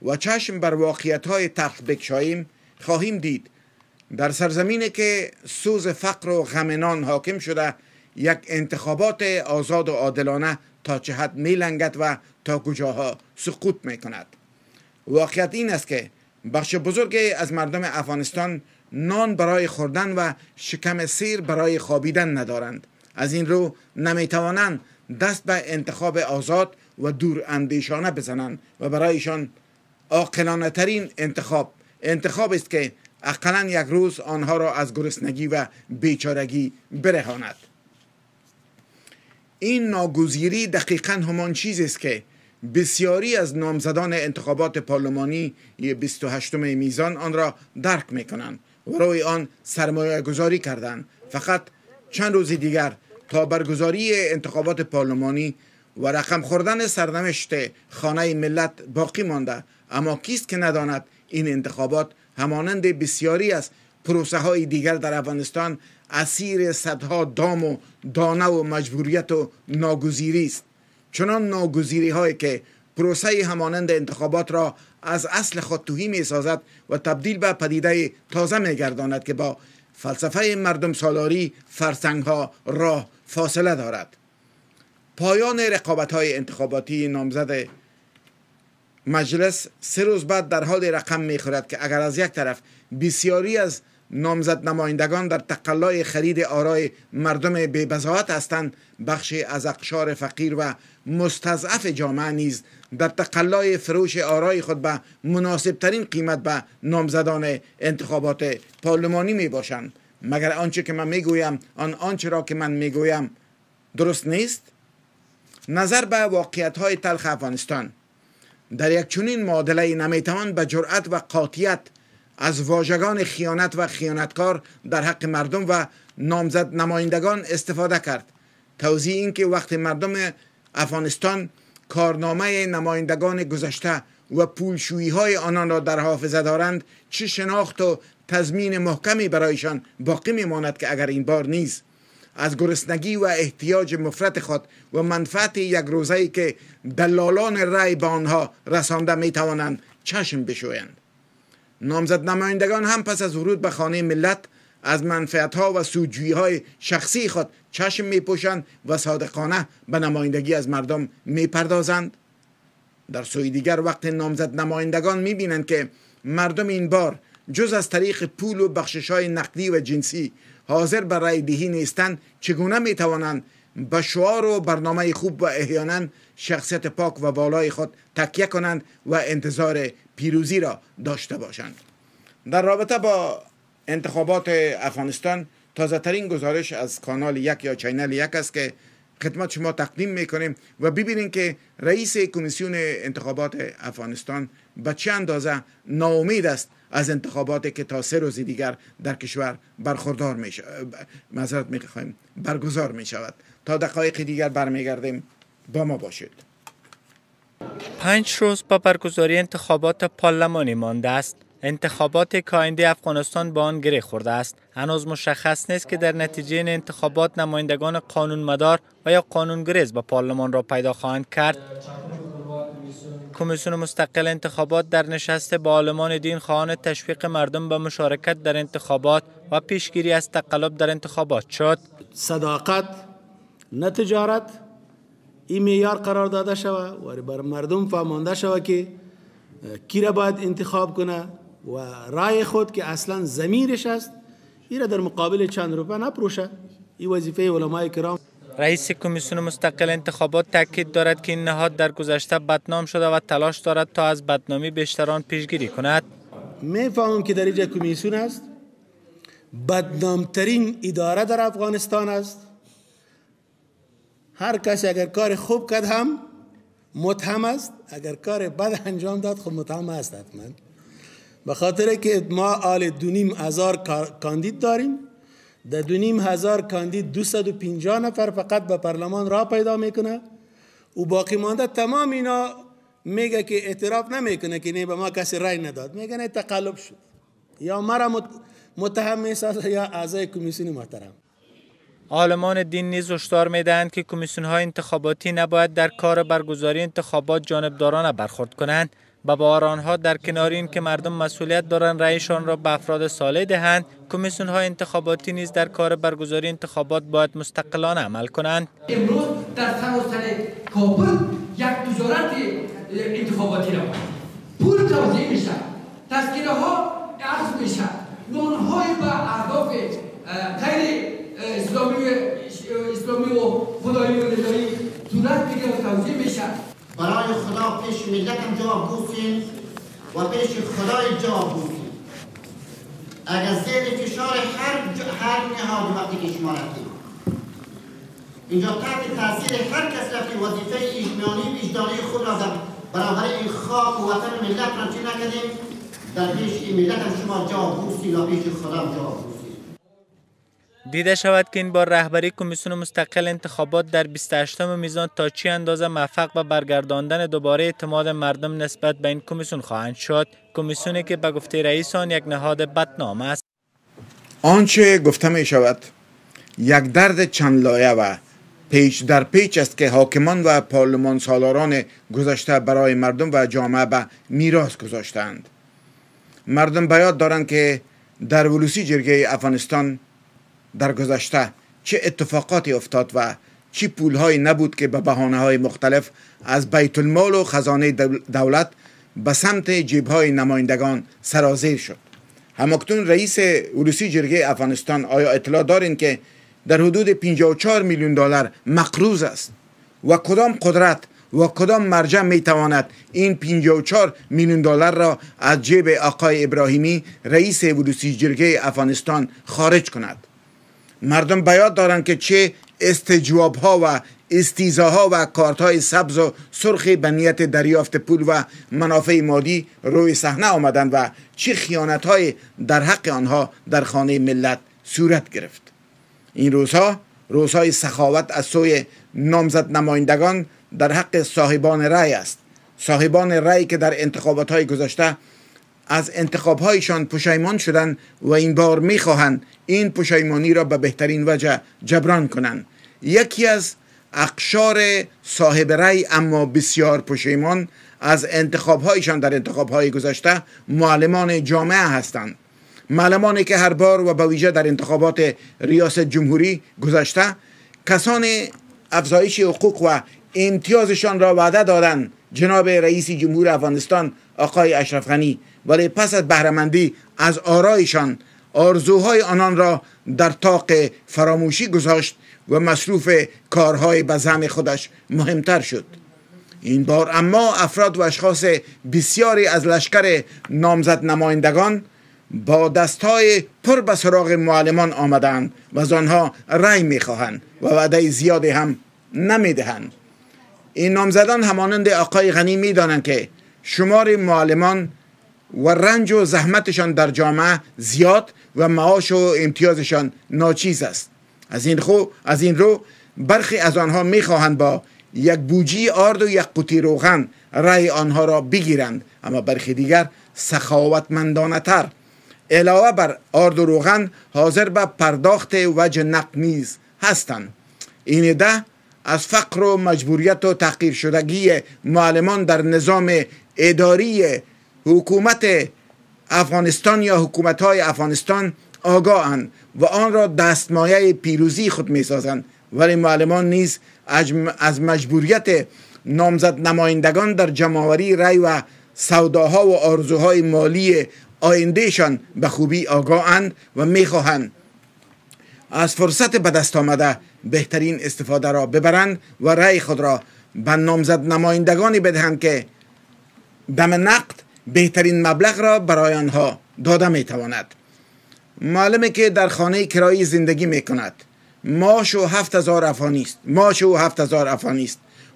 و چشم بر واقعیت های تخت بکشاییم خواهیم دید در سرزمینی که سوز فقر و غمنان حاکم شده یک انتخابات آزاد و عادلانه تا چه حد میلنگد و تا کجاها سقوط می کند واقعیت این است که بخش بزرگی از مردم افغانستان نان برای خوردن و شکم سیر برای خوابیدن ندارند. از این رو نمی‌توانند دست به انتخاب آزاد و دور اندیشانه بزنند و برایشان عاقلانه ترین انتخاب انتخاب است که اقلا یک روز آنها را از گرسنگی و بیچارگی برهاند. این ناگزیری دقیقا همان چیزی است که بسیاری از نامزدان انتخابات پارلمانی 28 میزان آن را درک می کنند و روی آن سرمایه گذاری کردند. فقط چند روز دیگر تا برگزاری انتخابات پارلمانی و رقم خوردن سرنوشت خانه ملت باقی مانده. اما کیست که نداند این انتخابات همانند بسیاری از پروسه های دیگر در افغانستان اسیر صدها دام و دانه و مجبوریت و ناگزیری است. چنان ناگزیری هایی که پروسه همانند انتخابات را از اصل خود توهی می سازد و تبدیل به پدیده تازه می گرداند که با فلسفه مردم سالاری فرسنگ ها راه فاصله دارد. پایان رقابت های انتخاباتی نامزد مجلس سه روز بعد در حال رقم می‌خورد که اگر از یک طرف بسیاری از نامزد نمایندگان در تقلای خرید آرای مردم بزاعت هستند بخشی از اقشار فقیر و مستضعف جامعه نیز در تقلای فروش آرای خود به مناسب ترین قیمت به نامزدان انتخابات پارلمانی می باشند مگر آنچه که من می‌گویم آن آنچه را که من می‌گویم درست نیست؟ نظر به واقعیت های تلخ افغانستان. در یک چنین معادله نمی‌توان به جرأت و قاطیت از واژگان خیانت و خیانتکار در حق مردم و نامزد نمایندگان استفاده کرد. توضیح این که وقتی مردم افغانستان کارنامه نمایندگان گذشته و پولشویی های آنان را در حافظه دارند چه شناخت و تضمین محکمی برایشان باقی میماند که اگر این بار نیز از گرسنگی و احتیاج مفرت خود و منفعت یک روزه که دلالان رای به آنها رسانده می توانند چشم بشویند. نامزد نمایندگان هم پس از ورود به خانه ملت از منفعت ها و سودجویی های شخصی خود چشم می پوشند و صادقانه به نمایندگی از مردم می پردازند در سوی دیگر وقت نامزد نمایندگان می بینند که مردم این بار جز از طریق پول و بخشش های نقدی و جنسی حاضر بر رای دهی نیستند چگونه می توانند به شعار و برنامه خوب و احیانا شخصیت پاک و بالای خود تکیه کنند و انتظار پیروزی را داشته باشند؟ در رابطه با انتخابات افغانستان تازه ترین گزارش از کانال یک یا چینل یک است که خدمت شما تقدیم می‌کنیم و ببینید که رئیس کمیسیون انتخابات افغانستان به چه اندازه ناامید است از انتخاباتی که تا سه روز دیگر در کشور برخوردار می شود می برگزار می شود. تا دقایق دیگر برمیگردیم با ما باشید. پنج روز با برگزاری انتخابات پارلمانی مانده است. انتخابات کاینده افغانستان با آن گره خورده است. هنوز مشخص نیست که در نتیجه این انتخابات نمایندگان قانون مدار و یا قانون گریز به پارلمان را پیدا خواهند کرد. کمیسیون مستقل انتخابات در نشست با عالمان دین خواهان تشویق مردم به مشارکت در انتخابات و پیشگیری از تقلب در انتخابات شد. صداقت نه تجارت این معیار قرار داده شود و بر مردم فهمانده شود که کی را باید انتخاب کنه و رای خود که اصلا زمیرش است این را در مقابل چند روپه نپروشه. این وظیفه علمای کرام رئیس کمیسیون مستقل انتخابات تاکید دارد که این نهاد در گذشته بدنام شده و تلاش دارد تا از بدنامی بیشتران پیشگیری کند. می‌فهمم که در اینجا کمیسیون است. بدنامترین اداره در افغانستان است. هر کسی اگر کار خوب کرد هم متهم است. اگر کار بد انجام داد خب متهم است حتما. به خاطر که ما آل دونیم هزار کاندید داریم. در دونیم هزار کاندید 250 نفر فقط به پارلمان را پیدا می‌کنه. و باقی مانده تمام اینا میگه که اعتراف نمی‌کنه که نه به ما کسی رای نداد. میگه نه تقلب شد. یا مرا متهم می‌سازه یا اعضای کمیسیون محترم. عالمان دین نیز هشدار می‌دهند که کمیسیون های انتخاباتی نباید در کار برگزاری انتخابات جانبدارانه برخورد کنند. و با در کنار این که مردم مسئولیت دارند رأیشان را به افراد صالح دهند کمیسیون های انتخاباتی نیز در کار برگزاری انتخابات باید مستقلانه عمل کنند. امروز در سراسر کابل یک تجارت انتخاباتی را پول توزیع میشه تذکره ها عرض میشه های به اهداف غیر اسلامی اسلامی و خدایی و رضایی صورت می‌گیره و توزیع میشه. برای خدا پیش ملتم جواب بوسیم و پیش خدای جواب بوسیم اگر زیر فشار هر هر نهاد وقتی که شما رفتیم اینجا تحت تاثیر هر کس رفتی وظیفه ایمانی وجدانی خود را برابر این خاک و وطن ملت را چی نکردیم؟ در پیش این ملت هم شما جواب بوسیم و پیش خدا جواب بوسیم دیده شود که این بار رهبری کمیسیون مستقل انتخابات در 28 میزان تا چی اندازه موفق به برگرداندن دوباره اعتماد مردم نسبت به این کمیسیون خواهند شد. کمیسیونی که به گفته رئیس آن یک نهاد بدنام است. آنچه گفته می شود یک درد چند لایه و پیچ در پیچ است که حاکمان و پارلمان سالاران گذشته برای مردم و جامعه به میراث گذاشتند. مردم بیاد دارند که در ولوسی جرگه افغانستان در گذشته چه اتفاقاتی افتاد و چه پولهایی نبود که به بحانه های مختلف از بیت المال و خزانه دولت به سمت جیب های نمایندگان سرازیر شد. همکنون رئیس ولوسی جرگه افغانستان آیا اطلاع دارین که در حدود 54 میلیون دلار مقروض است؟ و کدام قدرت و کدام مرجع می تواند این 54 میلیون دلار را از جیب آقای ابراهیمی رئیس ولوسی جرگه افغانستان خارج کند؟ مردم بیاد دارند که چه استجواب ها و استیزاها و کارت های سبز و سرخ به نیت دریافت پول و منافع مادی روی صحنه آمدند و چه خیانت های در حق آنها در خانه ملت صورت گرفت. این روزها روزهای سخاوت از سوی نامزد نمایندگان در حق صاحبان رأی است. صاحبان رأی که در انتخابات های گذشته از انتخاب هایشان پشیمان شدند و این بار می‌خواهند این پشیمانی را به بهترین وجه جبران کنند. یکی از اقشار صاحب رأی اما بسیار پشیمان از انتخاب هایشان در انتخاب های گذشته معلمان جامعه هستند. معلمانی که هر بار و به ویژه در انتخابات ریاست جمهوری گذشته کسان افزایش حقوق و امتیازشان را وعده دادند. جناب رئیس جمهور افغانستان آقای اشرف غنی ولی پس از بهرهمندی از آرایشان آرزوهای آنان را در طاق فراموشی گذاشت و مصروف کارهای به زم خودش مهمتر شد. این بار اما افراد و اشخاص بسیاری از لشکر نامزد نمایندگان با دستهای پر به سراغ معلمان آمدند و از آنها رأی می‌خواهند و وعده زیادی هم نمی‌دهند. این نامزدان همانند آقای غنی می‌دانند که شمار معلمان و رنج و زحمتشان در جامعه زیاد و معاش و امتیازشان ناچیز است. از این خو از این رو برخی از آنها می‌خواهند با یک بوجی آرد و یک قوطی روغن رأی آنها را بگیرند. اما برخی دیگر سخاوتمندانه تر. علاوه بر آرد و روغن حاضر به پرداخت وجه نقد نیز هستند. این ده از فقر و مجبوریت و تحقیر شدگی معلمان در نظام اداری حکومت افغانستان یا حکومت های افغانستان آگاهند و آن را دستمایه پیروزی خود می سازند ولی معلمان نیز از مجبوریت نامزد نمایندگان در جمعوری رای و سوداها و آرزوهای مالی آیندهشان به خوبی آگاهند و می‌خواهند. از فرصت به دست آمده بهترین استفاده را ببرند و رأی خود را به نامزد نمایندگانی بدهند که دم نقد بهترین مبلغ را برای آنها داده می تواند معلومه که در خانه کرایی زندگی می کند ماش و هفت هزار افغانی است. ماش و هفت هزار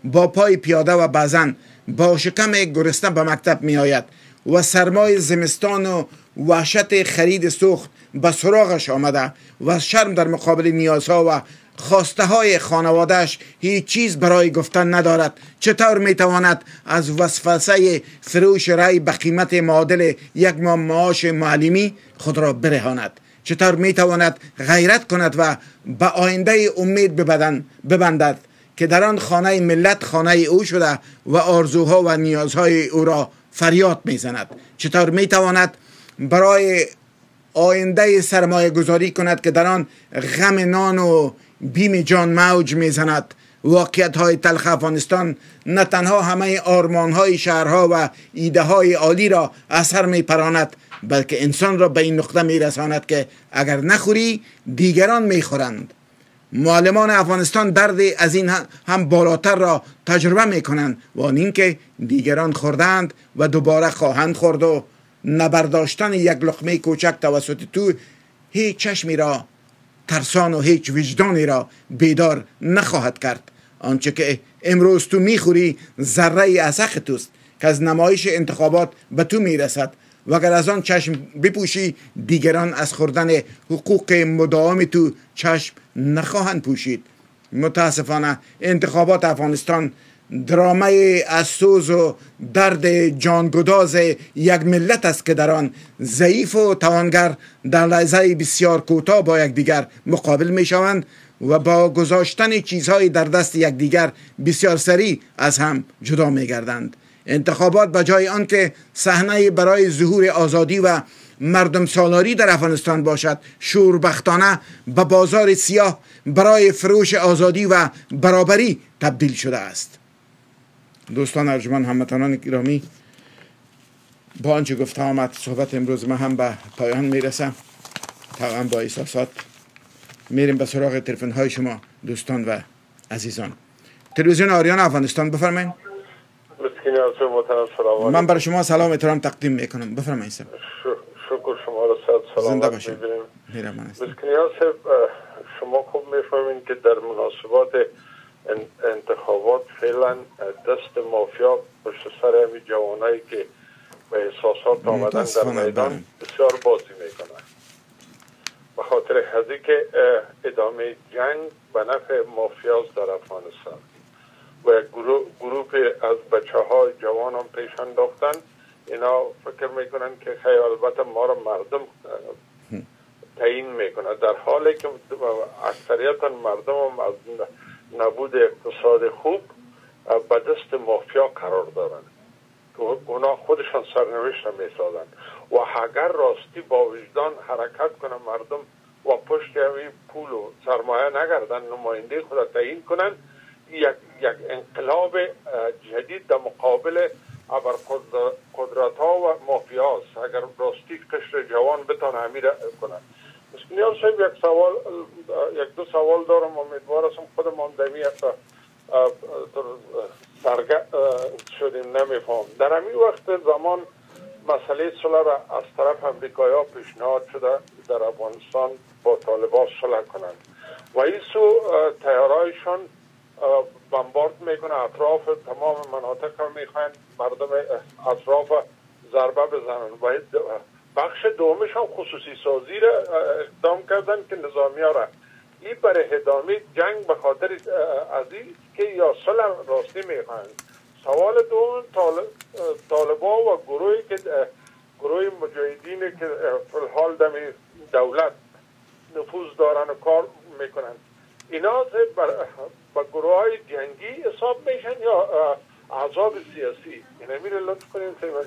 با پای پیاده و بعضا با شکم گرسنه به مکتب می آید و سرمای زمستان و وحشت خرید سوخت به سراغش آمده و شرم در مقابل نیازها و خواسته های خانوادهش هیچ چیز برای گفتن ندارد. چطور می‌تواند از وسوسه فروش رای به قیمت معادل یک ماه معاش معلمی خود را برهاند؟ چطور می‌تواند غیرت کند و به آینده امید ببدن ببندد که در آن خانه ملت خانه او شده و آرزوها و نیازهای او را فریاد می‌زند؟ چطور می‌تواند برای آینده سرمایه گذاری کند که در آن غم نان و بیم جان موج می‌زند. واقعیت های تلخ افغانستان نه تنها همه آرمان های شهرها و ایده های عالی را اثر می پراند بلکه انسان را به این نقطه می رساند که اگر نخوری دیگران می خورند معلمان افغانستان درد از این هم بالاتر را تجربه می کنند و اینکه دیگران خوردند و دوباره خواهند خورد و نبرداشتن یک لقمه کوچک توسط تو هیچ چشمی را ترسان و هیچ وجدانی را بیدار نخواهد کرد. آنچه که امروز تو می‌خوری ذره از حق توست که از نمایش انتخابات به تو می‌رسد. و اگر از آن چشم بپوشی دیگران از خوردن حقوق مداوم تو چشم نخواهند پوشید. متاسفانه انتخابات افغانستان درامه از سوز و درد جانگداز یک ملت است که در آن ضعیف و توانگر در لحظه بسیار کوتاه با یکدیگر مقابل می شوند و با گذاشتن چیزهای در دست یکدیگر بسیار سریع از هم جدا می گردند انتخابات به جای آنکه صحنه برای ظهور آزادی و مردم سالاری در افغانستان باشد شوربختانه به بازار سیاه برای فروش آزادی و برابری تبدیل شده است. دوستان ارجمند هموطنان گرامی با آنچه گفته آمد صحبت امروز ما هم به پایان می‌رسه طبعا با احساسات میریم به سراغ تلفن های شما دوستان و عزیزان. تلویزیون آریان افغانستان بفرمایید. من برای شما سلام احترام تقدیم می‌کنم. بفرمایید شکر شما را صد سلامت زنده باشید. شما خوب می‌فهمین که در مناسبات انتخابات فعلا دست مافیا پشت سر همین جوانایی که به احساسات آمدن در میدان بله. بسیار بازی می‌کنن. به خاطر هزی که ادامه جنگ به نفع مافیاست در افغانستان. و گروه, گروه از بچه های جوان هم پیش انداختن. اینا فکر می‌کنن که خیلی البته ما رو مردم تعیین می‌کنه. در حالی که اکثریت مردم هم از نبود اقتصاد خوب به دست مافیا قرار دارن. که اونا خودشان سرنوشت می‌سازن. و اگر راستی با وجدان حرکت کنه مردم و پشت همین پول و سرمایه نگردن نماینده خود تعیین کنن یک, یک انقلاب جدید در مقابل ابر قدرت ها و مافیاست. اگر راستی قشر جوان بتانه همین را مسکینیان صاحب یک سوال یک دو سوال دارم امیدوار هستم خودمان دمی سرگه شدیم نمیفهم در همین وقت زمان مسئله صلح را از طرف امریکایی ها پیشنهاد شده در افغانستان با طالبان صلح کنند. و این سو تیارایشان بمبارد می‌کنه. اطراف تمام مناطق را می‌خواین مردم اطراف ضربه بزنن. و بخش دومش هم خصوصی سازی را اقدام کردن که نظامی ها را. این برای ادامه جنگ به خاطر از این که یا صلح راستی می‌خواین سوال دوم طالب طالبا و گروهی که گروه مجاهدین که الحال در دولت نفوذ دارن و کار می‌کنن. اینا با گروه های جنگی حساب میشن یا احزاب سیاسی. یعنی میره لطف کنین سیما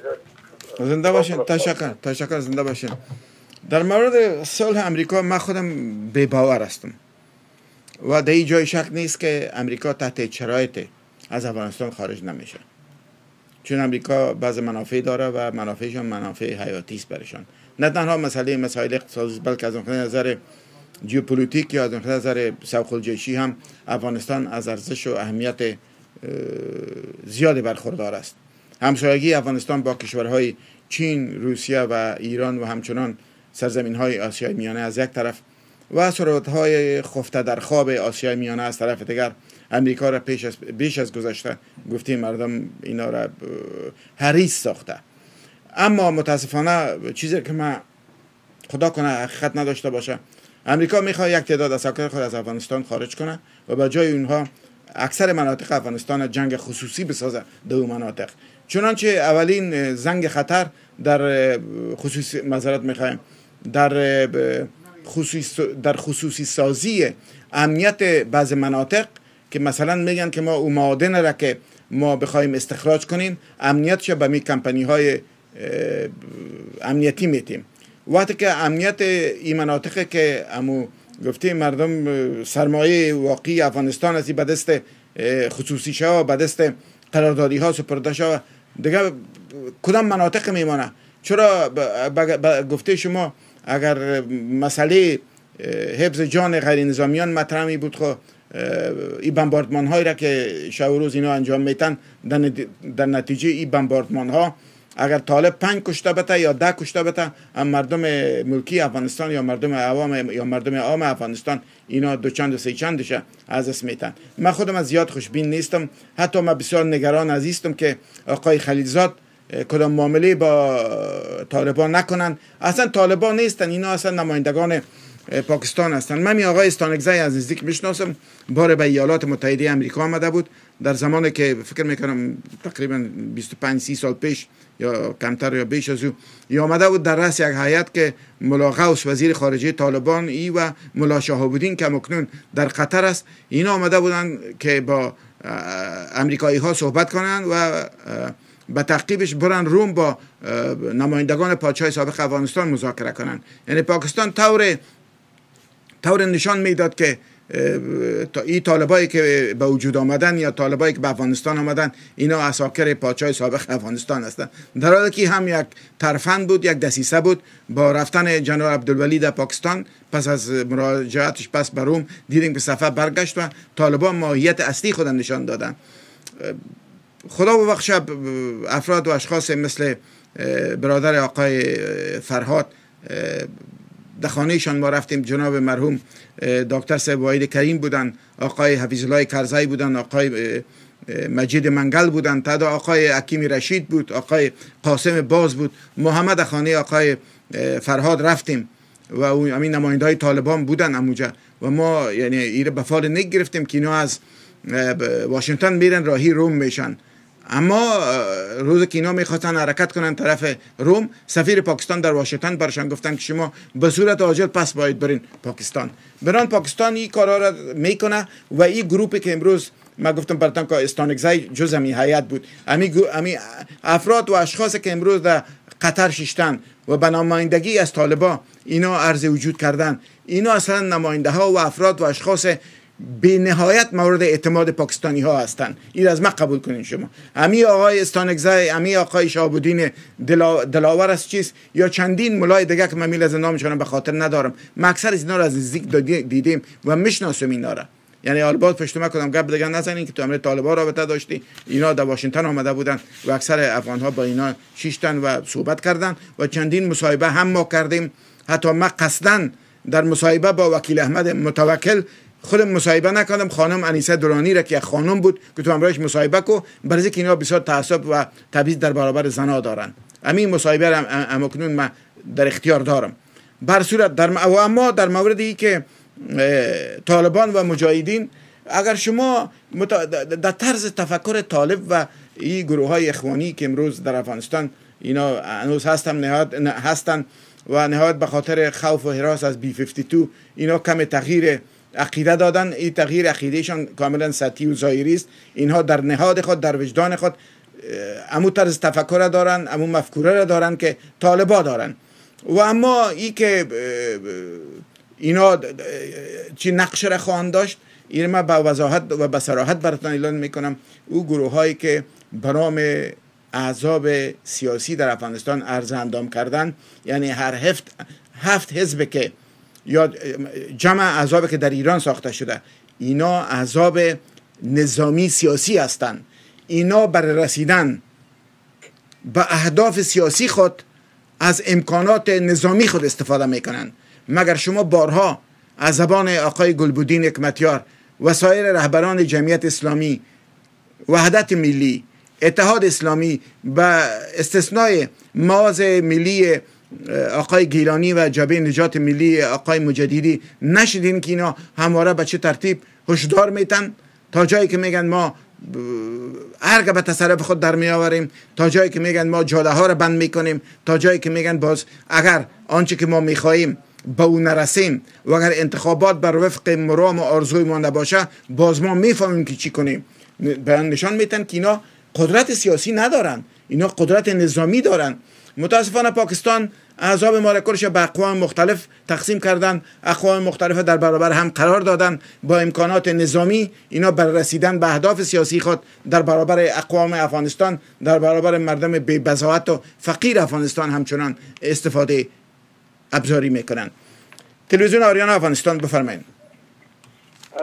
زنده باشین. تشکر تشکر زنده باشین. در مورد صلح امریکا من خودم بی باور هستم. و در این جای شک نیست که امریکا تحت شرایط از افغانستان خارج نمیشه. چون امریکا بعض منافع داره و منافعشان منافع حیاتی است برشان. نه تنها مسئله مسائل اقتصادی بلکه از اون نظر جیوپولیتیک یا از اون نظر سوق الجیشی هم افغانستان از ارزش و اهمیت اه، زیادی برخوردار است. همسایگی افغانستان با کشورهای چین، روسیه و ایران و همچنان سرزمین های آسیای میانه از یک طرف و ثروت های خفته در خواب آسیای میانه از طرف دیگر امریکا را پیش از بیش از گذشته گفتیم مردم اینا را حریص ساخته. اما متاسفانه چیزی که من خدا کنه حقیقت نداشته باشه امریکا می‌خواد یک تعداد اساکر خود از افغانستان خارج کنه و به جای اونها اکثر مناطق افغانستان جنگ خصوصی بسازه اون مناطق. چنانچه اولین زنگ خطر در خصوصی مذارت می‌خوایم در خصوصی در خصوصی سازی امنیت بعض مناطق که مثلا میگن که ما اون معادن را که ما بخوایم استخراج کنیم امنیتش به می کمپانی های امنیتی میتیم. وقتی که امنیت این مناطق که امو گفته مردم سرمایه واقعی افغانستان از به دست خصوصی شا به دست قراردادی ها سپرده شا دیگه کدام مناطق میمانه چرا گفته شما اگر مسئله حفظ جان غیر نظامیان مطرح می بود خو این بمباردمان هایی را که شب روز اینا انجام میتن در نتیجه این بمباردمان ها اگر طالب پنج کشته بته یا ده کشته بته مردم ملکی افغانستان یا مردم عوام یا مردم عام افغانستان اینا دو چند و سه چندشه از اسم میتن. من خودم از زیاد خوشبین نیستم. حتی من بسیار نگران عزیزم که آقای خلیلزاد کدام معامله با طالبان نکنن. اصلا طالبان نیستن. اینا اصلا نمایندگان پاکستان هستن. من می آقای استانگزی از نزدیک می‌شناسم بار به ایالات متحده امریکا آمده بود. در زمانی که فکر می‌کنم تقریبا 25 30 سال پیش یا کمتر یا بیش از او یا آمده بود در رأس یک هیئت که ملا غوث وزیر خارجه طالبان ای و ملا شهابالدین که مکنون در قطر است اینا آمده بودن که با امریکایی ها صحبت کنند و به تعقیبش برن روم با نمایندگان پادشاه سابق افغانستان مذاکره کنند. یعنی پاکستان طور طور نشان می‌داد که این طالبایی که به وجود آمدن یا طالبایی که به افغانستان آمدن اینا اساکر پادشاه سابق افغانستان هستند در حالی که هم یک ترفند بود یک دسیسه بود با رفتن جنرال عبدالولی در پاکستان پس از مراجعتش پس به روم دیدیم که برگشت و طالبان ماهیت اصلی خود نشان دادن. خدا ببخشه افراد و اشخاص مثل برادر آقای فرهاد در خانهشان ما رفتیم جناب مرحوم دکتر صاحب واید کریم بودن آقای حفیظ الله کرزایی بودن آقای مجید منگل بودن تا آقای حکیمی رشید بود آقای قاسم باز بود. محمد خانه آقای فرهاد رفتیم و همین نماینده های طالبان بودن اموجا. و ما یعنی ایره بفال نگرفتیم که اینا از واشنگتن میرن راهی روم میشن. اما روز که اینا می‌خواستن حرکت کنن طرف روم سفیر پاکستان در واشنگتن برشان گفتن که شما به صورت عاجل پس باید برین پاکستان. بران پاکستان این کارا را می‌کنه و این گروپی که امروز ما گفتم براتون که استانگزای جز همی حیات بود. امی, امی افراد و اشخاص که امروز در قطر ششتن و به نمایندگی از طالبا اینا عرض وجود کردن. اینا اصلا نماینده ها و افراد و اشخاص به نهایت مورد اعتماد پاکستانی ها هستند این از ما قبول کنین شما. امی آقای استانگزای امی آقای شابودین دلا، دلاور است چیست؟ یا چندین ملای دیگه که من میل از نامشون به خاطر ندارم. از اینا رو از نزدیک دیدیم و می‌شناسم اینا را یعنی آلباد پشت ما کدام گپ دیگه نزنین که تو امر طالبان رابطه داشتی. اینا در واشنگتن آمده بودن و اکثر افغان ها با اینا شیشتن و صحبت کردن و چندین مصاحبه هم ما کردیم. حتی ما قصدا در مصاحبه با وکیل احمد متوکل خودم مصاحبه نکردم خانم انیسه دورانی را که خانم بود که تو همراهش مصاحبه کو برای که اینا بسیار تعصب و تبعیض در برابر زنا دارن. همین مصاحبه را امکنون ما در اختیار دارم. بر صورت در و اما در موردی که طالبان و مجاهدین اگر شما در طرز تفکر طالب و این گروه های اخوانی که امروز در افغانستان اینا هنوز هستن هستن و نهایت به خاطر خوف و حراس از بی 52 اینا کم تغییر عقیده دادن این تغییر عقیدهشان کاملا سطحی و ظاهری است. اینها در نهاد خود در وجدان خود امو طرز تفکر دارن امو مفکوره را دارن که طالبا دارن. و اما ای که اینا چی نقش را خواهند داشت این ما با وضاحت و به صراحت براتون اعلان می‌کنم. او گروه هایی که برام احزاب سیاسی در افغانستان ارز اندام کردن یعنی هر هفت هفت حزب که یا جمع احزاب که در ایران ساخته شده. اینا احزاب نظامی سیاسی هستند اینا برای رسیدن به اهداف سیاسی خود از امکانات نظامی خود استفاده می‌کنن. مگر شما بارها از زبان آقای گلبودین اکمتیار و سایر رهبران جمعیت اسلامی وحدت ملی اتحاد اسلامی و استثنای ماز ملی آقای گیلانی و جبه نجات ملی آقای مجددی نشدین که اینا همواره به چه ترتیب هشدار میتن؟ تا جایی که میگن ما هر به تصرف خود در می آوریم تا جایی که میگن ما جاده ها رو بند می‌کنیم تا جایی که میگن باز اگر آنچه که ما می‌خواهیم به اون نرسیم و اگر انتخابات بر وفق مرام و آرزوی ما نباشه باز ما می‌فهمیم که چی کنیم. بیان نشان میتن که اینا قدرت سیاسی ندارن. اینا قدرت نظامی دارن. متاسفانه پاکستان اعضاب مارکورش به اقوام مختلف تقسیم کردن. اقوام مختلف در برابر هم قرار دادن. با امکانات نظامی اینا بر رسیدن به اهداف سیاسی خود در برابر اقوام افغانستان در برابر مردم بی و فقیر افغانستان همچنان استفاده ابزاری می‌کنن. تلویزیون آریان افغانستان بفرمایید.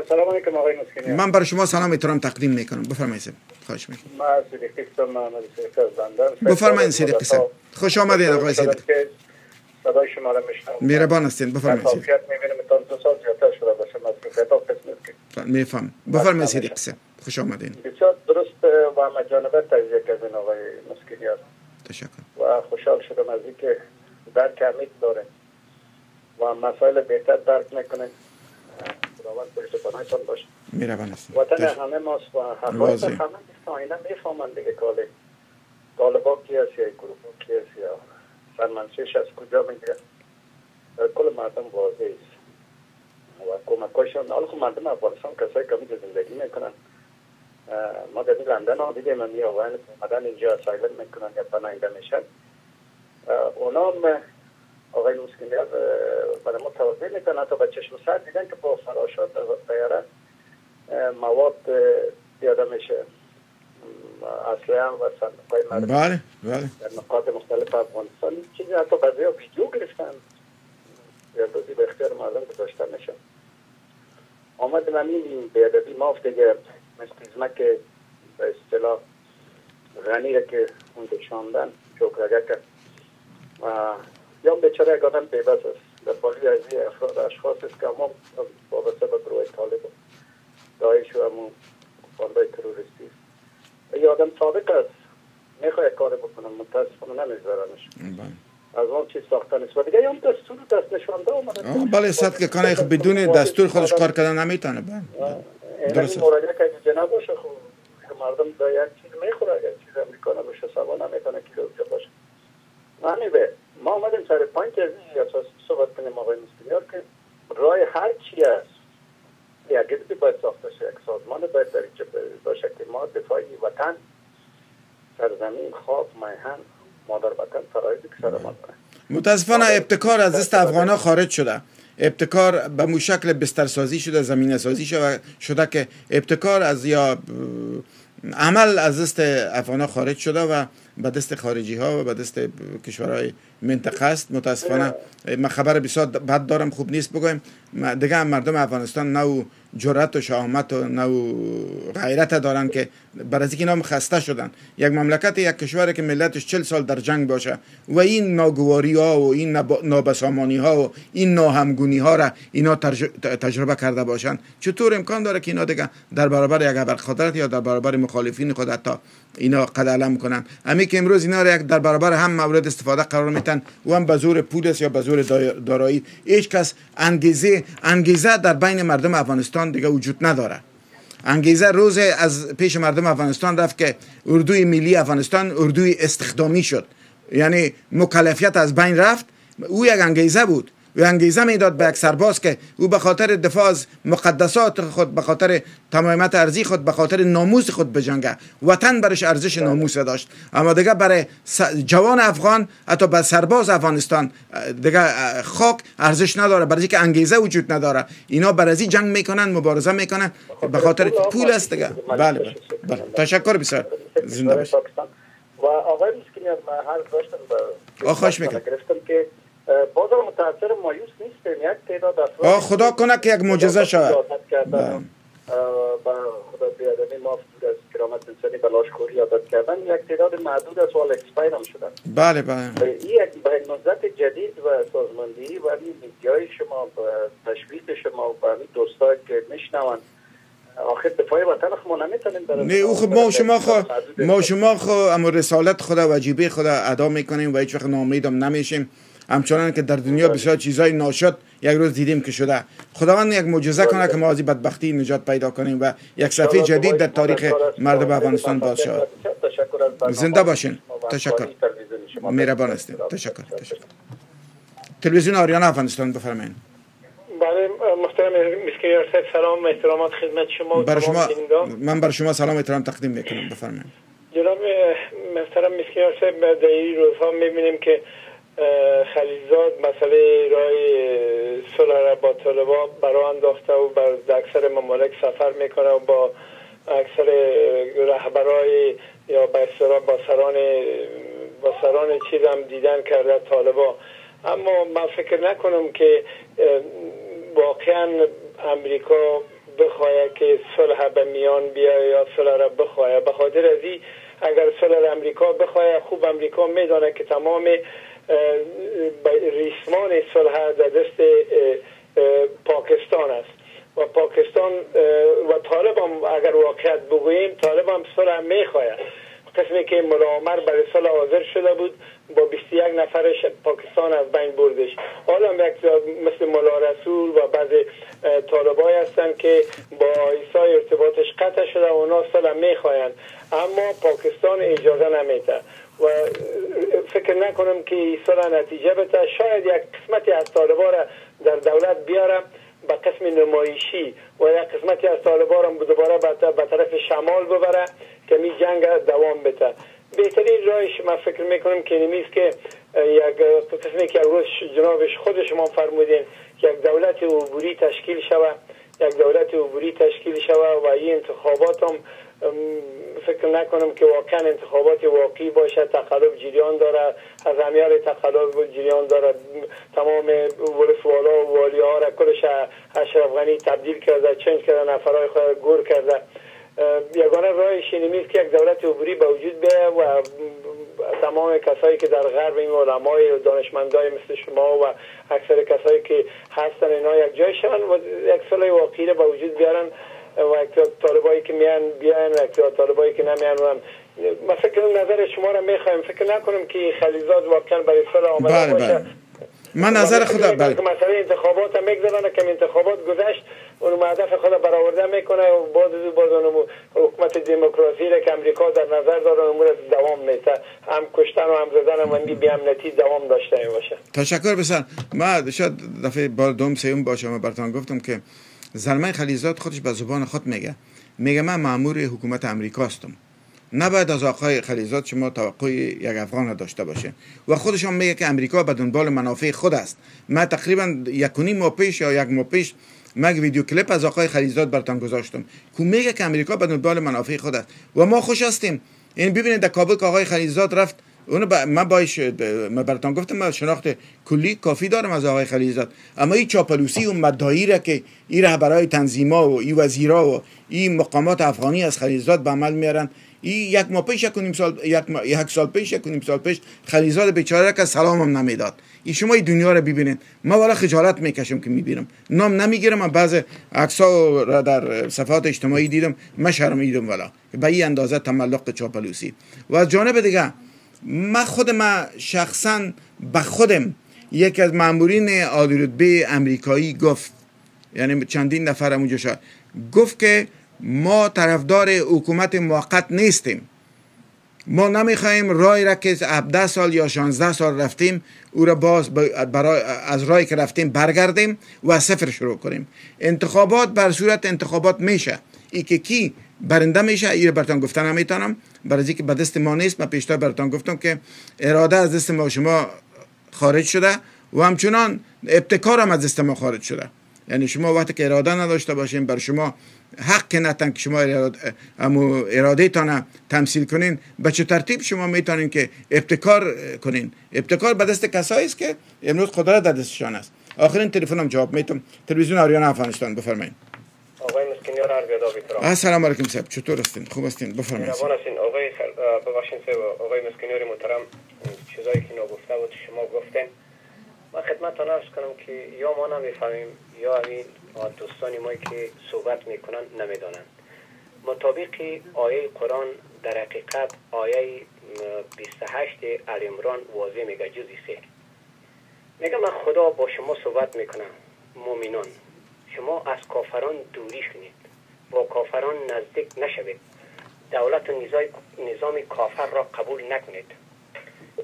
سلام علیکم آقای مسکنی من برای شما سلام احترام تقدیم می‌کنم. بفرمایید خواهش می‌کنم. ما صدیقی هستم محمد صدیقی از بندر بفرمایید صدیقی صاحب خوش آمدید آقای صدیقی صدای شما را میشنم مهربان هستین. بفرمایید کیفیت می‌بینم. تا دو سال زیادتر شده باشه. ها قسمت میفهم. بفرمایید صدیقی صاحب خوش آمدین. بسیار درست و مجانبه تجزیه کردین آقای مسکنی تشکر. و خوشحال شدم از اینکه درک عمیق داره و مسائل بهتر درک می‌کنه خداوند پشت پناهتان باشه میروان است وطن همه ماست و حقایق همه اینا می‌فهمن دیگه. کاله طالبا کی هست یا گروه کی هست یا سرمنشیش از کجا میگه؟ کل مردم واضح است. و کمکاشون حالا خب مردم افغانستان کسایی که اینجا زندگی می‌کنن ما در لندن ها دیدیم می آوان اومدن اینجا سایلن می‌کنن یا پناهنده میشن. اونا هم آقای مسکینیار برای ما توضیح می‌کنن تا به چشم سر دیدن که با فراشات طیاره مواد پیاده میشه. اصلی هم و صندوق های بله بله. در نقاط مختلف افغانستان. چیزی حتی بعضی ها ویدیو گرفتن. بیادازی به اختیار مردم گذاشته میشه آمدیم همین بیادبی مافت دیگه مثل که به اصطلاح غنی که اون شاندن چوکرگه کرد. یا بیچاره یک آدم بیبس است. در بالی از افراد اشخاص است که ما وابسته به گروه طالب دایش و همون باندای تروریستی. است یه آدم صادق است. می‌خواه کار بکنم. متاسفانه نمیذارنش بله. از اون چیز ساخته نیست. و دیگه هم دستور دست نشانده آمده بله صد که کنه بدون دستور خودش کار کردن نمی‌تونه. بله. درست مراجعه که اینجا نباشه خب مردم دا یک چیز می‌خوره یک چیز امریکا نباشه سوا نمی‌تونه که باشه. معنی به ما آمدیم سر پایینت از این اساس صحبت کنیم آقای مسلمیار که رای هر چی است. یک گدی باید ساخته شه یک سازمان باید در اینجا باشه که ما دفاعی وطن سرزمین خاک میهن مادر وطن فرایدی که سر ما متاسفانه ابتکار از دست افغان خارج شده. ابتکار به مو شکل بسترسازی شده زمین سازی شده, شده که ابتکار از یا عمل از دست افغان خارج شده و به دست خارجی ها و به دست کشورهای منطقه است. متاسفانه من خبر بسیار بد دارم خوب نیست. بگویم دیگه مردم افغانستان نه جرأت و شهامت و نه غیرت دارن که بر از اینکه خسته شدن. یک مملکت یک کشور که ملتش چل سال در جنگ باشه و این ناگواری ها و این نابسامانی ها و این ناهمگونی ها را اینا تجربه کرده باشن. چطور امکان داره که اینا دیگه در برابر یک ابرقدرت یا در برابر مخالفین خود حتی اینا قد علم کنن امی که امروز اینا یک در برابر هم مورد استفاده قرار میتن و هم به زور پول یا به زور دارایی. هیچ کس انگیزه انگیزه در بین مردم افغانستان دیگه وجود نداره. انگیزه روز از پیش مردم افغانستان رفت که اردوی ملی افغانستان اردوی استخدامی شد. یعنی مکلفیت از بین رفت. او یک انگیزه بود. و انگیزه می‌داد به یک سرباز که او به خاطر دفاع از مقدسات خود به خاطر تمامیت ارزی خود به خاطر ناموس خود بجنگه. وطن برش ارزش ناموس داشت. اما دیگه برای جوان افغان حتی به سرباز افغانستان دیگه خاک ارزش نداره. برای اینکه انگیزه وجود نداره. اینا برای جنگ می‌کنن مبارزه می‌کنن. به خاطر پول است دیگه. بله بله. تشکر بسیار. زنده باشید. و آقای مسکینی من هر داشتم خواهش می‌کنم که بازم متاثر مایوس نیستیم یک تعداد افراد خدا کنه که یک معجزه شود. با خدا بیادمی ما از کرامت انسانی به لاشخوری عادت کردن. یک تعداد معدود از وال اکسپایر هم شدن. بله بله. این یک به نظرت جدید و سازماندهی و این میدیای شما و تشویق شما و این دوستایی که میشنوند آخر دفاع وطن خو ما نمی‌تونیم نه او خب ما شما خو ما شما خو اما رسالت خدا وجیبه خدا ادا می‌کنیم و هیچ وقت ناامیدم نمیشیم. همچنان که در دنیا بسیار چیزای ناشد یک روز دیدیم که شده. خداوند یک معجزه کنه که ما از بدبختی نجات پیدا کنیم و یک صفحه جدید در تاریخ مردم افغانستان باز شود زنده باشین. تشکر. مهربان هستیم تشکر تشکر. تلویزیون آریان افغانستان بفرمایید بله محترم مسکین سلام احترامات خدمت شما بر شما من بر شما سلام احترام تقدیم می‌کنم. بفرمایید جناب محترم مسکین در این روزها می‌بینیم که خلیزاد مسئله رای صلح با طالبا برا انداخته و بر اکثر ممالک سفر می‌کنه و با اکثر رهبرای یا به با سران با سران چیز هم دیدن کرده طالبا. اما من فکر نکنم که واقعا امریکا بخواهد که صلح به میان بیایه یا صلح را بخواهد. به خاطر از اگر صلح امریکا بخواهد خوب امریکا میدانه که تمام ریسمان صلح در دست پاکستان است. و پاکستان و طالب هم اگر واقعیت بگوییم طالب هم صلح می‌خواهد قسمی که ملامر برای صلح حاضر شده بود با 21 نفرش پاکستان از بین بردش. حالا مثل ملا رسول و بعض طالبای هستند که با ایسای ارتباطش قطع شده و اونا صلح می‌خواهند اما پاکستان اجازه نمیده. و فکر نکنم که ایسا نتیجه بده. شاید یک قسمتی از طالبا را در دولت بیارم به قسم نمایشی و یک قسمتی از طالبا را دوباره به طرف شمال ببره که می جنگ دوام بده. بهترین راهش من فکر می‌کنم که نمیست که یک قسمی که روز جنابش خود شما فرمودین یک دولت عبوری تشکیل شود. یک دولت عبوری تشکیل شود و این انتخابات هم فکر نکنم که واقعا انتخابات واقعی باشه تقلب جریان داره از همیار تقلب جریان داره. تمام ولسوالا و والی ها را کلش اشرف غنی تبدیل کرده چنج کرده نفرهای خود گور کرده. یگانه راهش این که یک دولت عبوری به وجود بیاید و تمام کسایی که در غرب این علمای و دانشمندای مثل شما و اکثر کسایی که هستن اینا یک جای شون و یک صلح واقعی به وجود بیارن. و طالبایی که میان بیان و طالبایی که نمیان ما فکر نظر شما را می‌خوایم. فکر نکنم که خلیزات واقعا برای صلح آمده بله باشه. بله. من نظر خدا بله. مسئله انتخابات هم می‌گذارن که انتخابات گذشت اون هدف خود برآورده می‌کنه و باز باز اون حکومت دموکراسی را که امریکا در نظر داره اون دوام میته هم کشتن و هم زدن و بی امنیتی دوام داشته باشه. تشکر بسن ما شاید دفعه بار دوم سیوم باشه ما براتون گفتم که زلمه خلیزات خودش به زبان خود میگه. میگه من مامور حکومت امریکا هستم. نباید از آقای خلیزات شما توقع یک افغان داشته باشه. و خودشان میگه که امریکا به دنبال منافع خود است. من تقریبا یک ماه پیش یا یک ماه پیش من ویدیو کلیپ از آقای خلیزاد براتون گذاشتم. که میگه که امریکا به دنبال منافع خود است. و ما خوش هستیم. این ببینید در کابل که آقای خلیزاد رفت اونو با من بایش من براتون گفتم من شناخت کلی کافی دارم از آقای خلیزاد اما این چاپلوسی و مدایی که این رهبرای تنظیما و این وزیرا و این مقامات افغانی از خلیزاد به عمل میارن این یک ماه پیش یک سال یک, یک سال پیش یک سال پیش خلیزاد بیچاره که سلامم نمی‌داد. این شما این دنیا رو ببینید. ما والا خجالت می‌کشم که می‌بینم. نام نمی‌گیرم من بعض عکسا را در صفحات اجتماعی دیدم. من شرمیدم والا. به این اندازه تملق چاپلوسی. و از جانب دیگه من خود ما شخصا به خودم یک از مامورین عالی رتبه امریکایی گفت یعنی چندین نفر اونجا شد گفت که ما طرفدار حکومت موقت نیستیم. ما نمی‌خواهیم رای را که 17 سال یا 16 سال رفتیم او را باز برای از رای که رفتیم برگردیم و صفر شروع کنیم. انتخابات بر صورت انتخابات میشه. ای که کی برنده میشه ای برتان گفتن نمی‌تونم برای که به دست ما نیست من پیشتر برتان گفتم که اراده از دست ما شما خارج شده و همچنان ابتکار هم از دست ما خارج شده. یعنی شما وقتی که اراده نداشته باشین بر شما حق نتن که شما اراده تانه تمثیل کنین. به چه ترتیب شما می‌تونین که ابتکار کنین؟ ابتکار به دست کسایی است که امروز قدرت در دستشان است. آخرین تلفنم جواب می‌تونم تلویزیون آریان افغانستان بفرمایید. آقای مسکینیار آبی السلام علیکم صاحب چطور هستین خوب هستین بفرمایید روان هستین آقای خل... ببخشید آقای مسکینیار محترم چیزایی که نگفته بود شما گفتین ما خدمتتان عرض کنم که یا ما نمی‌فهمیم یا همین دوستانی ما که صحبت می‌کنن نمی‌دانند مطابق آیه قرآن در حقیقت آیه 28 عمران واضح میگه جزی سه میگه من خدا با شما صحبت می‌کنم مؤمنان شما از کافران دوری کنید با کافران نزدیک نشوید. دولت و نظام کافر را قبول نکنید.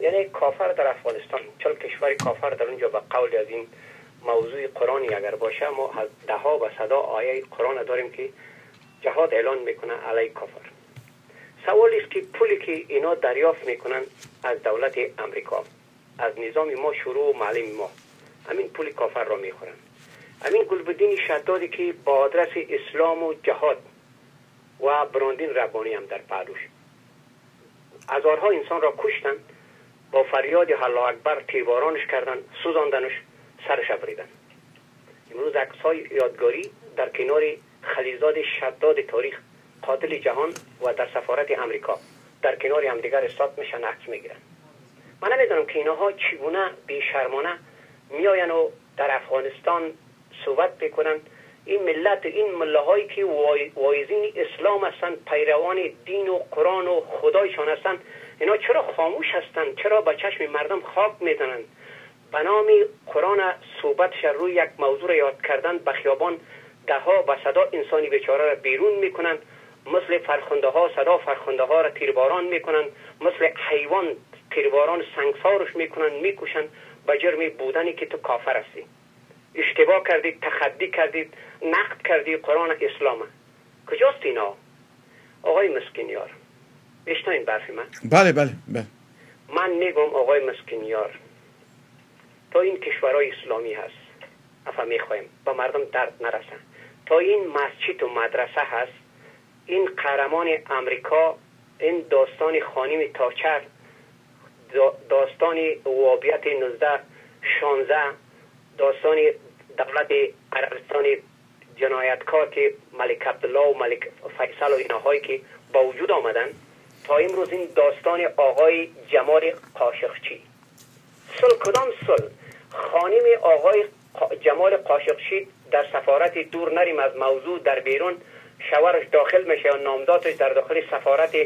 یعنی کافر در افغانستان چون کشور کافر در اونجا به قول از این موضوع قرآنی اگر باشه ما ده ها و صدا آیه قرآن داریم که جهاد اعلان می‌کنه علیه کافر. سوال است که پولی که اینا دریافت می‌کنن از دولت امریکا از نظام ما شروع و معلم ما. همین پول کافر را می‌خورن. همین گلبدین شدادی که با آدرس اسلام و جهاد و براندین ربانی هم در پهلوش. هزارها انسان را کشتن با فریاد حلا اکبر تیوارانش کردن سوزاندنش سرش بریدن امروز های یادگاری در کنار خلیزاد شداد تاریخ قاتل جهان و در سفارت امریکا در کنار همدیگر استاد میشن عکس می‌گیرن. من نمی‌دونم که اینها چگونه بیشرمانه میاین و در افغانستان صحبت بکنن. این ملت این مله هایی که وایزین اسلام هستند پیروان دین و قرآن و خدایشان هستند اینا چرا خاموش هستند چرا به چشم مردم خاک می‌زنند به نام قرآن صحبتش روی یک موضوع یاد کردن به خیابان ده ها به صدا انسانی بیچاره را بیرون می‌کنند مثل فرخنده ها صدا فرخنده ها را تیرباران می‌کنند مثل حیوان تیرباران سنگسارش می‌کنند می‌کشند به جرم بودنی که تو کافر هستی. اشتباه کردید تخدی کردید نقد کردی قرآن اسلام. کجاست اینا؟ آقای مسکینیار. بشنوین برفی من؟ بله بله بله. من میگم آقای مسکینیار تا این کشورهای اسلامی هست افا می‌خوایم با مردم درد نرسن. تا این مسجد و مدرسه هست این قهرمان امریکا این داستان خانم تاچر داستان وابیت 19 16 داستان دولت عربستان جنایتکار که ملک عبدالله و ملک فیصل و اینهایی که با وجود آمدن تا امروز این داستان آقای جمال قاشقچی. سل کدام سل خانم آقای جمال قاشقچی در سفارت دور نریم از موضوع در بیرون شوهرش داخل میشه یا نامزادش در داخل سفارت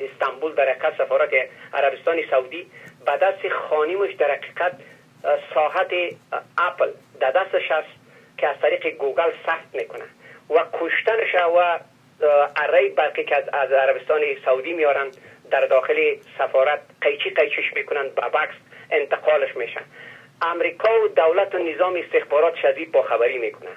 استانبول در حقیقت سفارت عربستان سعودی. به دست خانیمش در حقیقت ساحت اپل در دستش است که از طریق گوگل ثبت می‌کنه و کشتنش و اره برقی که از عربستان سعودی میارن در داخل سفارت قیچی قیچیش می‌کنن به بکس انتقالش میشن. امریکا و دولت و نظام استخبارات شدید با خبری می‌کنه.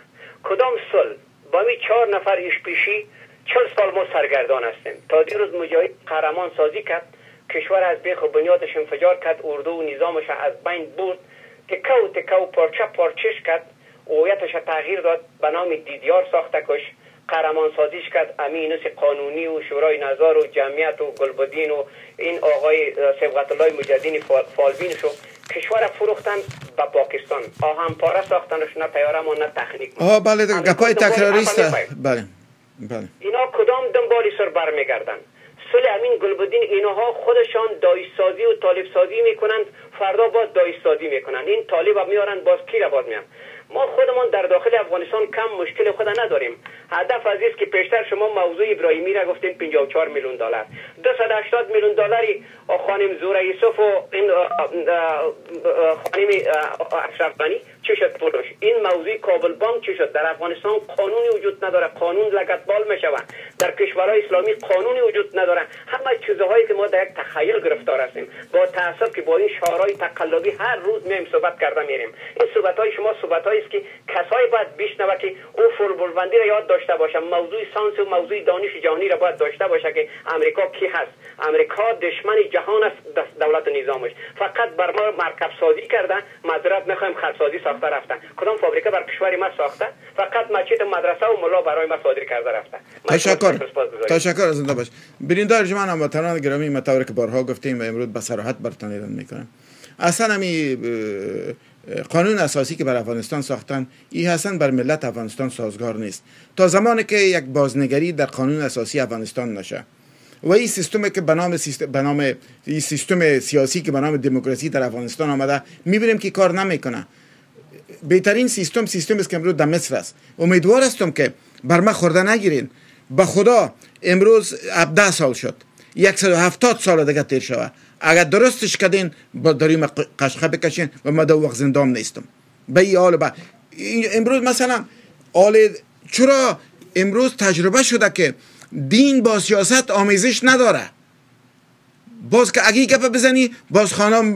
کدام سل با می چهار نفر ایش پیشی چل سال ما سرگردان هستیم. تا دیروز مجاهد قهرمان سازی کرد کشور از بیخ و بنیادش انفجار کرد اردو و نظامش از بین برد. تکه و تکه و پارچه پارچش کرد. هویتش تغییر داد. به نام دیدیار ساخته کش قهرمان سازیش کرد. امینوس قانونی و شورای نظار و جمعیت و گلبدین و این آقای سبقت الله مجدین فالبین شو. کشور فروختن به پاکستان. آهم پاره ساختنش نه تیاره نه تکنیک آها بله گپای تکراری است بله بله. اینا کدام دنبالی سر برمیگردن؟ سل امین گلبدین اینها خودشان دایسازی و طالب سازی می‌کنند فردا باز دایسازی می‌کنند. این طالب میارن باز کی را باز میان ما خودمان در داخل افغانستان کم مشکل خود نداریم. هدف از است که پیشتر شما موضوع ابراهیمی را گفتین 54 میلیون دلار. 280 میلیون دلاری خانم زوره یوسف و این خانم اشرف غنی. چی شد پولش این موضوع کابل بانک چی شد؟ در افغانستان قانونی وجود نداره. قانون لگتبال می‌شود. در کشورهای اسلامی قانونی وجود نداره. همه چیزهایی که ما در یک تخیل گرفتار هستیم. با تاسف که با این شعارهای تقلبی هر روز میایم صحبت کرده میریم. این صحبت های شما صحبت است که کسایی باید بشنوه که او فربلبندی را یاد داشته باشه. موضوع سانس و موضوع دانش جهانی را باید داشته باشه که امریکا کی هست. امریکا دشمن جهان است دولت نظامش. فقط بر ما مرکب سازی کرده. معذرت می‌خوایم سازی ساخته رفتن. کدام فابریکه بر کشور ما ساخته؟ فقط مسجد و مدرسه و ملا برای ما صادر کرده رفته. تشکر. تشکر از باش. بریندار جمعان هموطنان گرامی مطور که بارها گفتیم و امروز به صراحت برتان ایران می‌کنم. اصلا همی قانون اساسی که بر افغانستان ساختن این هستن بر ملت افغانستان سازگار نیست. تا زمانی که یک بازنگری در قانون اساسی افغانستان نشه. و این سیستم که به نام سیستم, سیستم سیاسی که به نام دموکراسی در افغانستان آمده می‌بینیم که کار نمی‌کنه. بهترین سیستم سیستم است که امروز در مصر است. امیدوار هستم که بر ما خورده نگیرین. به خدا امروز 17 سال شد. 170 سال دیگه تیر شود اگر درستش کردین با داریم قشقه بکشین و ما دو وقت زندام نیستم. به این حال با امروز مثلا آل چرا امروز تجربه شده که دین با سیاست آمیزش نداره؟ باز که اگه گپ بزنی باز خانم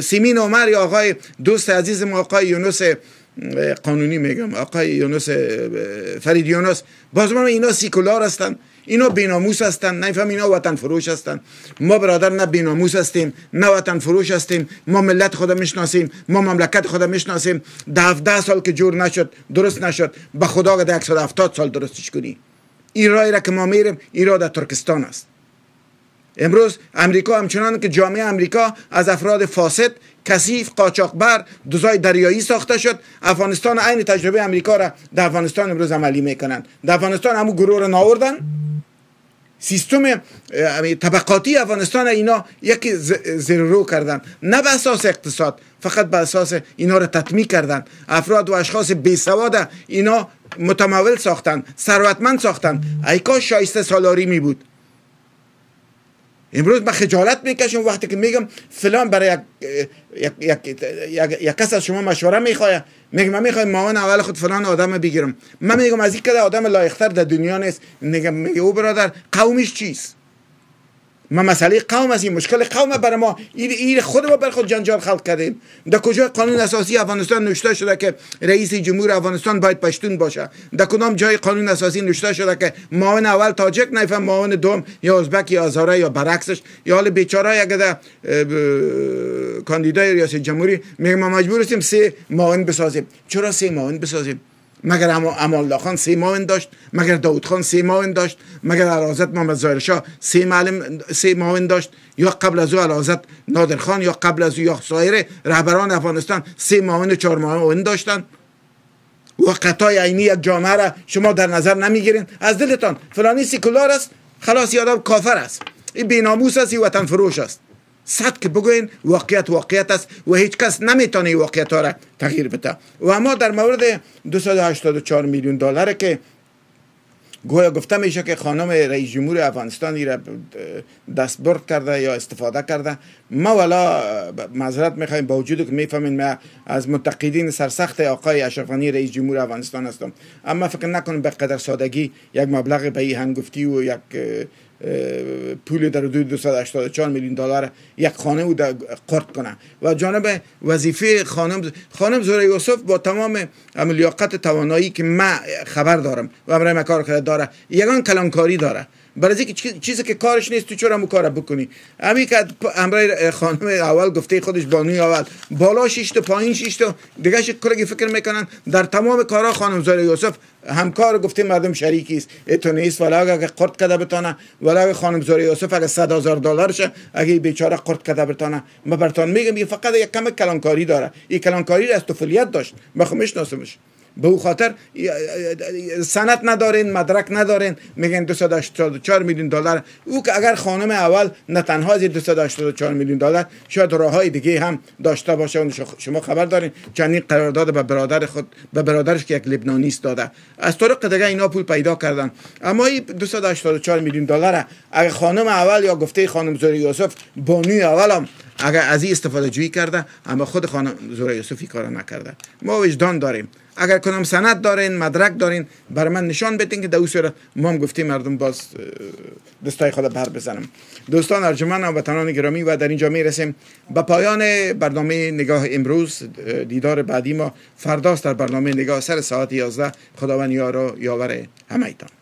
سیمین عمر یا آقای دوست عزیز ما آقای یونس قانونی میگم آقای یونس فرید یونس باز ما اینا سیکولار هستن اینا بیناموس هستن نفهم اینا وطن فروش هستن. ما برادر نه بیناموس هستیم نه وطن فروش هستیم. ما ملت خدا می‌شناسیم ما مملکت خدا می‌شناسیم. ده ده سال که جور نشد درست نشد. به خدا که 170 سال درستش کنی. این رای را که ما میریم این در ترکستان است. امروز امریکا همچنان که جامعه امریکا از افراد فاسد کثیف قاچاقبر دوزای دریایی ساخته شد. افغانستان عین تجربه امریکا را در افغانستان امروز عملی می‌کنند. در افغانستان همون گروه را ناوردن. سیستم طبقاتی افغانستان اینا یکی زیرو کردن. نه به اساس اقتصاد فقط به اساس اینا را تطمیع کردن. افراد و اشخاص بی سواد اینا متمول ساختن ثروتمند ساختن. ای کاش شایسته سالاری می بود امروز من خجالت می‌کشم وقتی که میگم فلان برای یک, یک, یک, یک, کس از شما مشوره می‌خواه. میگم من می‌خوایم معاون اول خود فلان آدم بگیرم. من میگم از این که آدم لایختر در دنیا نیست. میگم میگه او برادر قومش چیست؟ ما مسئله قوم است این مشکل قوم برای ما. این خود ما بر خود جنجال خلق کردیم. در کجا قانون اساسی افغانستان نوشته شده که رئیس جمهور افغانستان باید پشتون باشه؟ در کدام جای قانون اساسی نوشته شده که معاون اول تاجک نفهم معاون دوم یا ازبک یا آزاره یا برعکسش؟ یا حال بیچاره اگه در کاندیدای ریاست جمهوری میگه ما مجبور هستیم سه معاون بسازیم. چرا سه معاون بسازیم؟ مگر اما خان سه معاون داشت مگر داود خان سه معاون داشت مگر علازت محمد ظاهر شاه سه معلم سه معاون داشت یا قبل از او علازت نادر خان یا قبل از او یا سایر رهبران افغانستان سه معاون چهار معاون داشتن؟ وقتای عینی یک جامعه را شما در نظر نمی‌گیرین؟ از دلتان فلانی سیکولار است خلاص یادم کافر است. این بیناموس است این وطن فروش است. صد که بگوین واقعیت واقعیت است و هیچ کس نمی‌تونه واقعیت ها را تغییر بده. و اما در مورد 284 میلیون دلار که گویا گفته میشه که خانم رئیس جمهور افغانستان را دست برد کرده یا استفاده کرده ما ولا معذرت می‌خوایم با وجود که می‌فهمین ما از متقیدین سرسخت آقای اشرف رئیس جمهور افغانستان هستم. اما فکر نکنم به قدر سادگی یک مبلغ به این هنگفتی و یک پول در حدود 284 میلیون دلار یک خانه او قرد کنه. و جانب وظیفه خانم خانم زوره یوسف با تمام لیاقت توانایی که من خبر دارم و امرای کار کرده داره یگان کلانکاری داره. برای اینکه چیزی که کارش نیست تو چرا مو کار بکنی؟ همین که امرای خانم اول گفته خودش بانوی اول. بالا شیشت و پایین شیشت و دیگه کلگی فکر می‌کنن در تمام کارا خانم زوره یوسف همکار گفته مردم شریکی است. اتو نیست ولی اگه قرد کده بتانه ولی اگه خانم زوری یوسف اگه صد هزار دلار شه اگه بیچاره قرد کده بتانه. ما برتان میگم فقط یک کم کلانکاری داره. این کلانکاری از توفلیت داشت. ما خو میشناسمش به او خاطر سنت ندارین مدرک ندارین. میگن 284 میلیون دلار. او که اگر خانم اول نه تنها از 284 میلیون دلار شاید راه های دیگه هم داشته باشه. شما خبر دارین چندین قرارداد به برادر خود به برادرش که یک لبنانیست داده. از طرق دیگه اینا پول پیدا کردن. اما این 284 میلیون دلار اگر خانم اول یا گفته خانم زوری یوسف بانوی اول هم اگر از این استفاده جویی کرده اما خود خانم زوری یوسفی کار نکرده. ما وجدان داریم. اگر کنم سند دارین مدرک دارین بر من نشان بدین که در صورت ما هم گفتیم مردم باز دستای خود بر بزنم. دوستان ارجمند و وطنان گرامی و در اینجا می رسیم به پایان برنامه نگاه امروز. دیدار بعدی ما. فرداست در برنامه نگاه سر ساعت 11 خداوند یار و یاور همه ایتان.